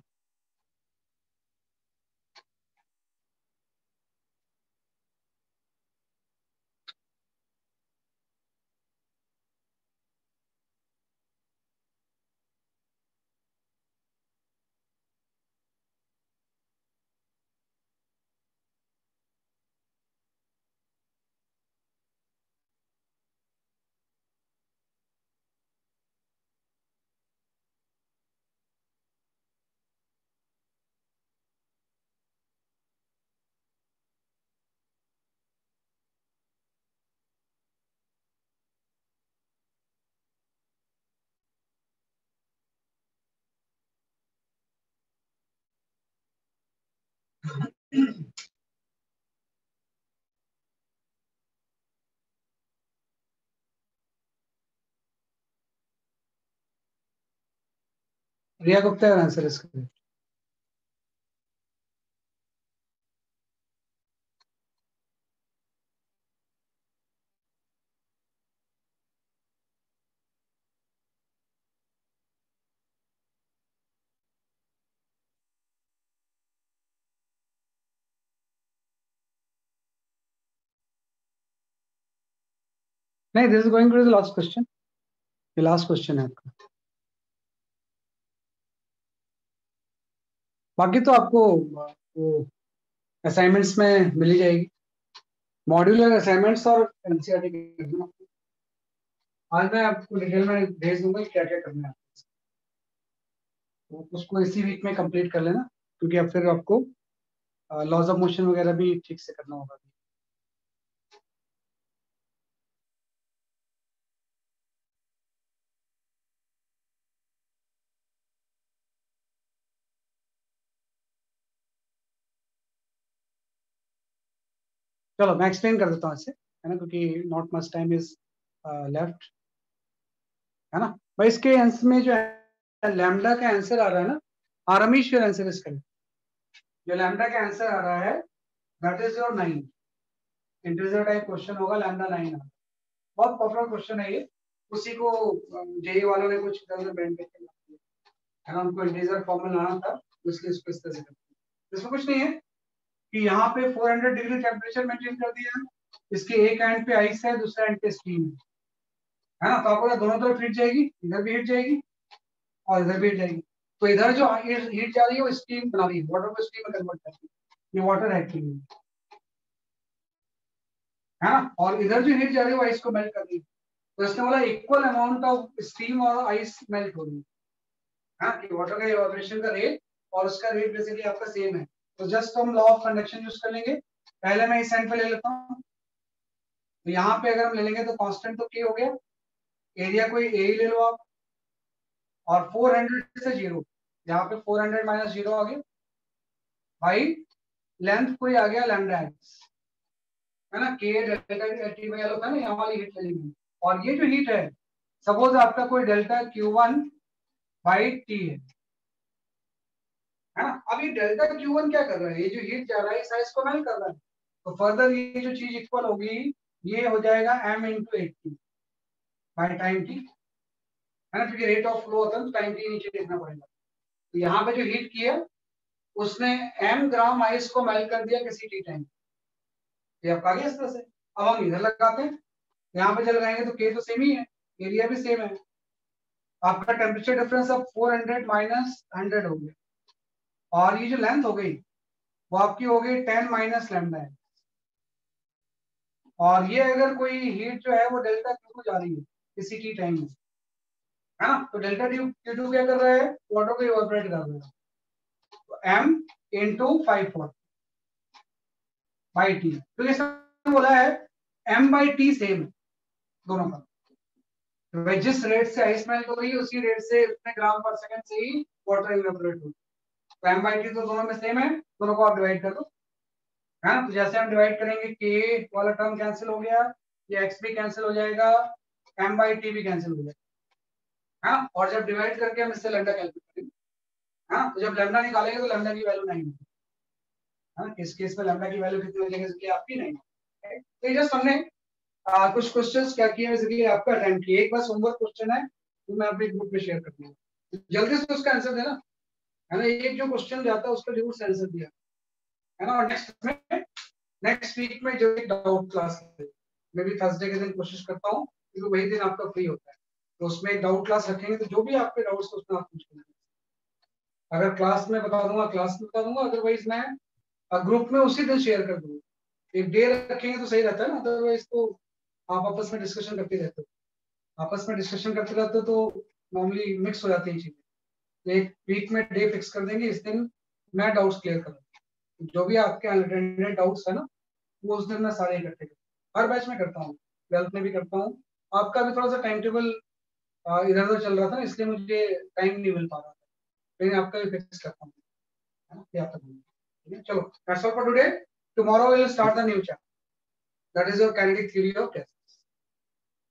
रिया गुप्ता का आंसर इसका? नहीं this is going to the last question ये लास्ट क्वेश्चन है आपका। बाकी तो आपको असाइनमेंट्स में मिली जाएगी। मॉड्यूलर असाइनमेंट्स और एनसीईआरटी के आज मैं आपको डिटेल में भेज दूँगा क्या क्या करना है। तो उसको इसी वीक में कंप्लीट कर लेना, क्योंकि अब फिर आपको लॉज ऑफ़ मोशन वगैरह भी ठीक से करना होगा। चलो, मैं एक्सप्लेन कर देता हूँ इसे, है ना, क्योंकि not much time is left है ना? भाई, इसके आंसर में जो है लैम्डा का आंसर आ रहा है ना आरमीश योर आंसर इसका जो लैम्डा का आंसर आ रहा है that is your nine integer type question होगा लैम्डा नाइन बहुत पॉपुलर क्वेश्चन है ये। उसी को जेई वालों ने कुछ बैंड करके है ना, उनको इंटीजर फॉर्म में लाना था इसलिए इसको इस तरह से इसमें कुछ नहीं है। कि यहाँ पे 400 डिग्री टेम्परेचर मेंटेन कर दिया है। इसके एक एंड पे आइस है, दूसरे एंड पे स्टीम है। ना? तो आपको दोनों तरफ़ हिट जाएगी, इधर भी हिट जाएगी और इधर भी हिट जाएगी। तो इधर जो हीट जा रही है, वो स्टीम बना रही है। वाटर को स्टीम में कन्वर्ट कर रही है। ये वाटर है है ना? और इधर जो हीट जा रही है, वो आइस को मेल्ट कर रही है। तो इसने बोला इक्वल अमाउंट ऑफ़ स्टीम और आइस मेल्ट हो रही है। हाँ? वाटर का इवेपोरेशन का रेट और उसका रेट बेसिकली आपका सेम है। तो जस्ट हम लॉ ऑफ़ कंडक्शन यूज़ कर लेंगे। पहले मैं इस एंड पे ले लेता हूँ। तो यहाँ पे अगर हम ले लेंगे तो कांस्टेंट तो के हो गया। एरिया कोई ए ही ले लो आप। और 400 से ज़ीरो यहाँ पे 400 माइनस ज़ीरो आ गया। भाई लेंथ कोई आ गया लैम्डा एक्स है ना? के डेल्टा टी बाई होता है ना? यहाँ वाली हीट लेंगे और ये जो हीट है सपोज़ आपका कोई delta Q one by T है। है ना? अब ये डेल्टा क्यू वन क्या कर रहा है? ये जो हीट जा रहा है साइज़ को मेल्ट कर रहा है। तो फर्दर ये जो चीज़ इक्वल होगी, ये हो जाएगा M into eighty by time T है ना? क्योंकि रेट ऑफ़ फ्लो होता है तो टाइम टी नीचे देखना पड़ेगा। तो यहाँ पे जो हीट किया उसने एम ग्राम आइस को मेल्ट कर दिया किसी टी टाइम ये आपका इस तरह से। अब हम इधर लगाते हैं। यहाँ पे जब लगाएँगे तो के तो सेम ही है। एरिया भी सेम है। आपका टेम्परेचर डिफरेंस अब 400 माइनस हंड्रेड हो गया। और ये जो लेंथ हो गई, वो आपकी हो गई टेन माइनस लेमडा है और ये अगर कोई हीट जो है, वो डेल्टा क्यू को जा रही है, किसी टी टाइम में, है ना? तो डेल्टा टी क्यू टू क्या कर रहा है? वाटर को इवेपोरेट कर रहा है। तो M into five four by T तो ये बोला है एम बाई टी सेम दोनों का। तो जिस रेट से आइस मेल्ट हो रही है, उसी रेट से उतने ग्राम पर सेकंड से ही वाटर इवेपोरेट होगा तो एम बाई टी तो दोनों में सेम है, दोनों को आप डिवाइड कर दो। है ना तो जैसे हम डिवाइड करेंगे के वाला टर्म कैंसिल हो गया, ये एक्स भी कैंसिल हो जाएगा एम बाई टी भी कैंसिल हो जाएगा। हाँ और जब डिवाइड करके हम इससे लेमडा कैलकुलेट करेंगे हाँ तो जब लेमडा निकालेंगे तो लेमडा की वैल्यू नहीं होगी। हाँ किस केस में लेमडा की वैल्यू कितनी हो जाएगी आपकी नहीं तो ये जस्ट हमने कुछ क्वेश्चंस क्या किए बेसिकली आपका अटेम्प्ट किया। एक बस होमवर्क क्वेश्चन है तो मैं अपने ग्रुप में शेयर करती हूँ। जल्दी से उसका आंसर देना। है ना? एक जो क्वेश्चन जाता है, उसका ज़रूर आंसर दिया। है ना? नेक्स्ट में नेक्स्ट वीक में जो एक डाउट क्लास मैं भी थर्सडे के दिन कोशिश करता हूँ, क्योंकि तो वही दिन आपका फ्री होता है। तो उसमें एक डाउट क्लास रखेंगे तो जो भी आपके डाउट्स उसमें आप पूछ लेना। अगर क्लास में बता दूँगा क्लास में बता दूँगा अदरवाइज़ मैं ग्रुप में उसी दिन शेयर कर दूँगा। एक डे रखेंगे तो सही रहता है ना? अदरवाइज़ तो आप आपस में डिस्कशन करते रहते हो। आपस में डिस्कशन करते रहते हो तो नॉर्मली मिक्स हो जाती है चीज़ें। एक वीक में डे फिक्स कर देंगे, इस दिन मैं डाउट्स क्लियर करूँगा। जो भी आपके अनअटेंडेड डाउट्स है ना, वो उस दिन मैं सारे इकट्ठे करता हर बैच में करता हूँ ट्वेल्थ में भी करता हूँ। आपका भी थोड़ा सा टाइम टेबल इधर उधर चल रहा था ना, इसलिए मुझे टाइम नहीं मिल पा रहा था। लेकिन आपका भी फिक्स करता हूँ चलो that's all for today tomorrow will start the new chapter that is your kinetic theory of gases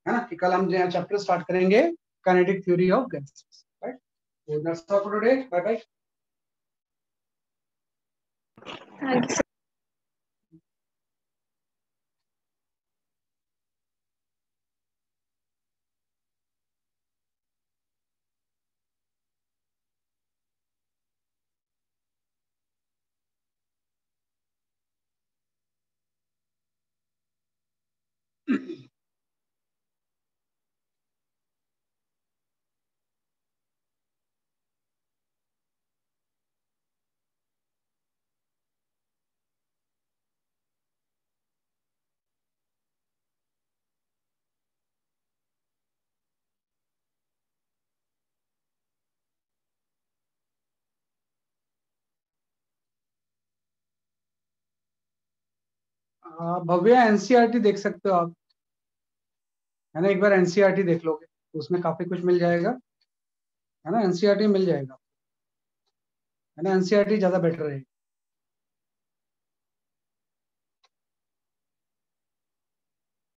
है ना? कि कल हम जो चैप्टर स्टार्ट करेंगे kinetic theory of gases So that's all for today. Bye bye. Thank Bhavya NCERT देख सकते हो आप। है ना, एक बार एनसीईआरटी देख लोगे तो उसमें काफ़ी कुछ मिल जाएगा। है ना एनसीईआरटी मिल जाएगा। है ना एनसीईआरटी ज़्यादा बेटर रहेगी।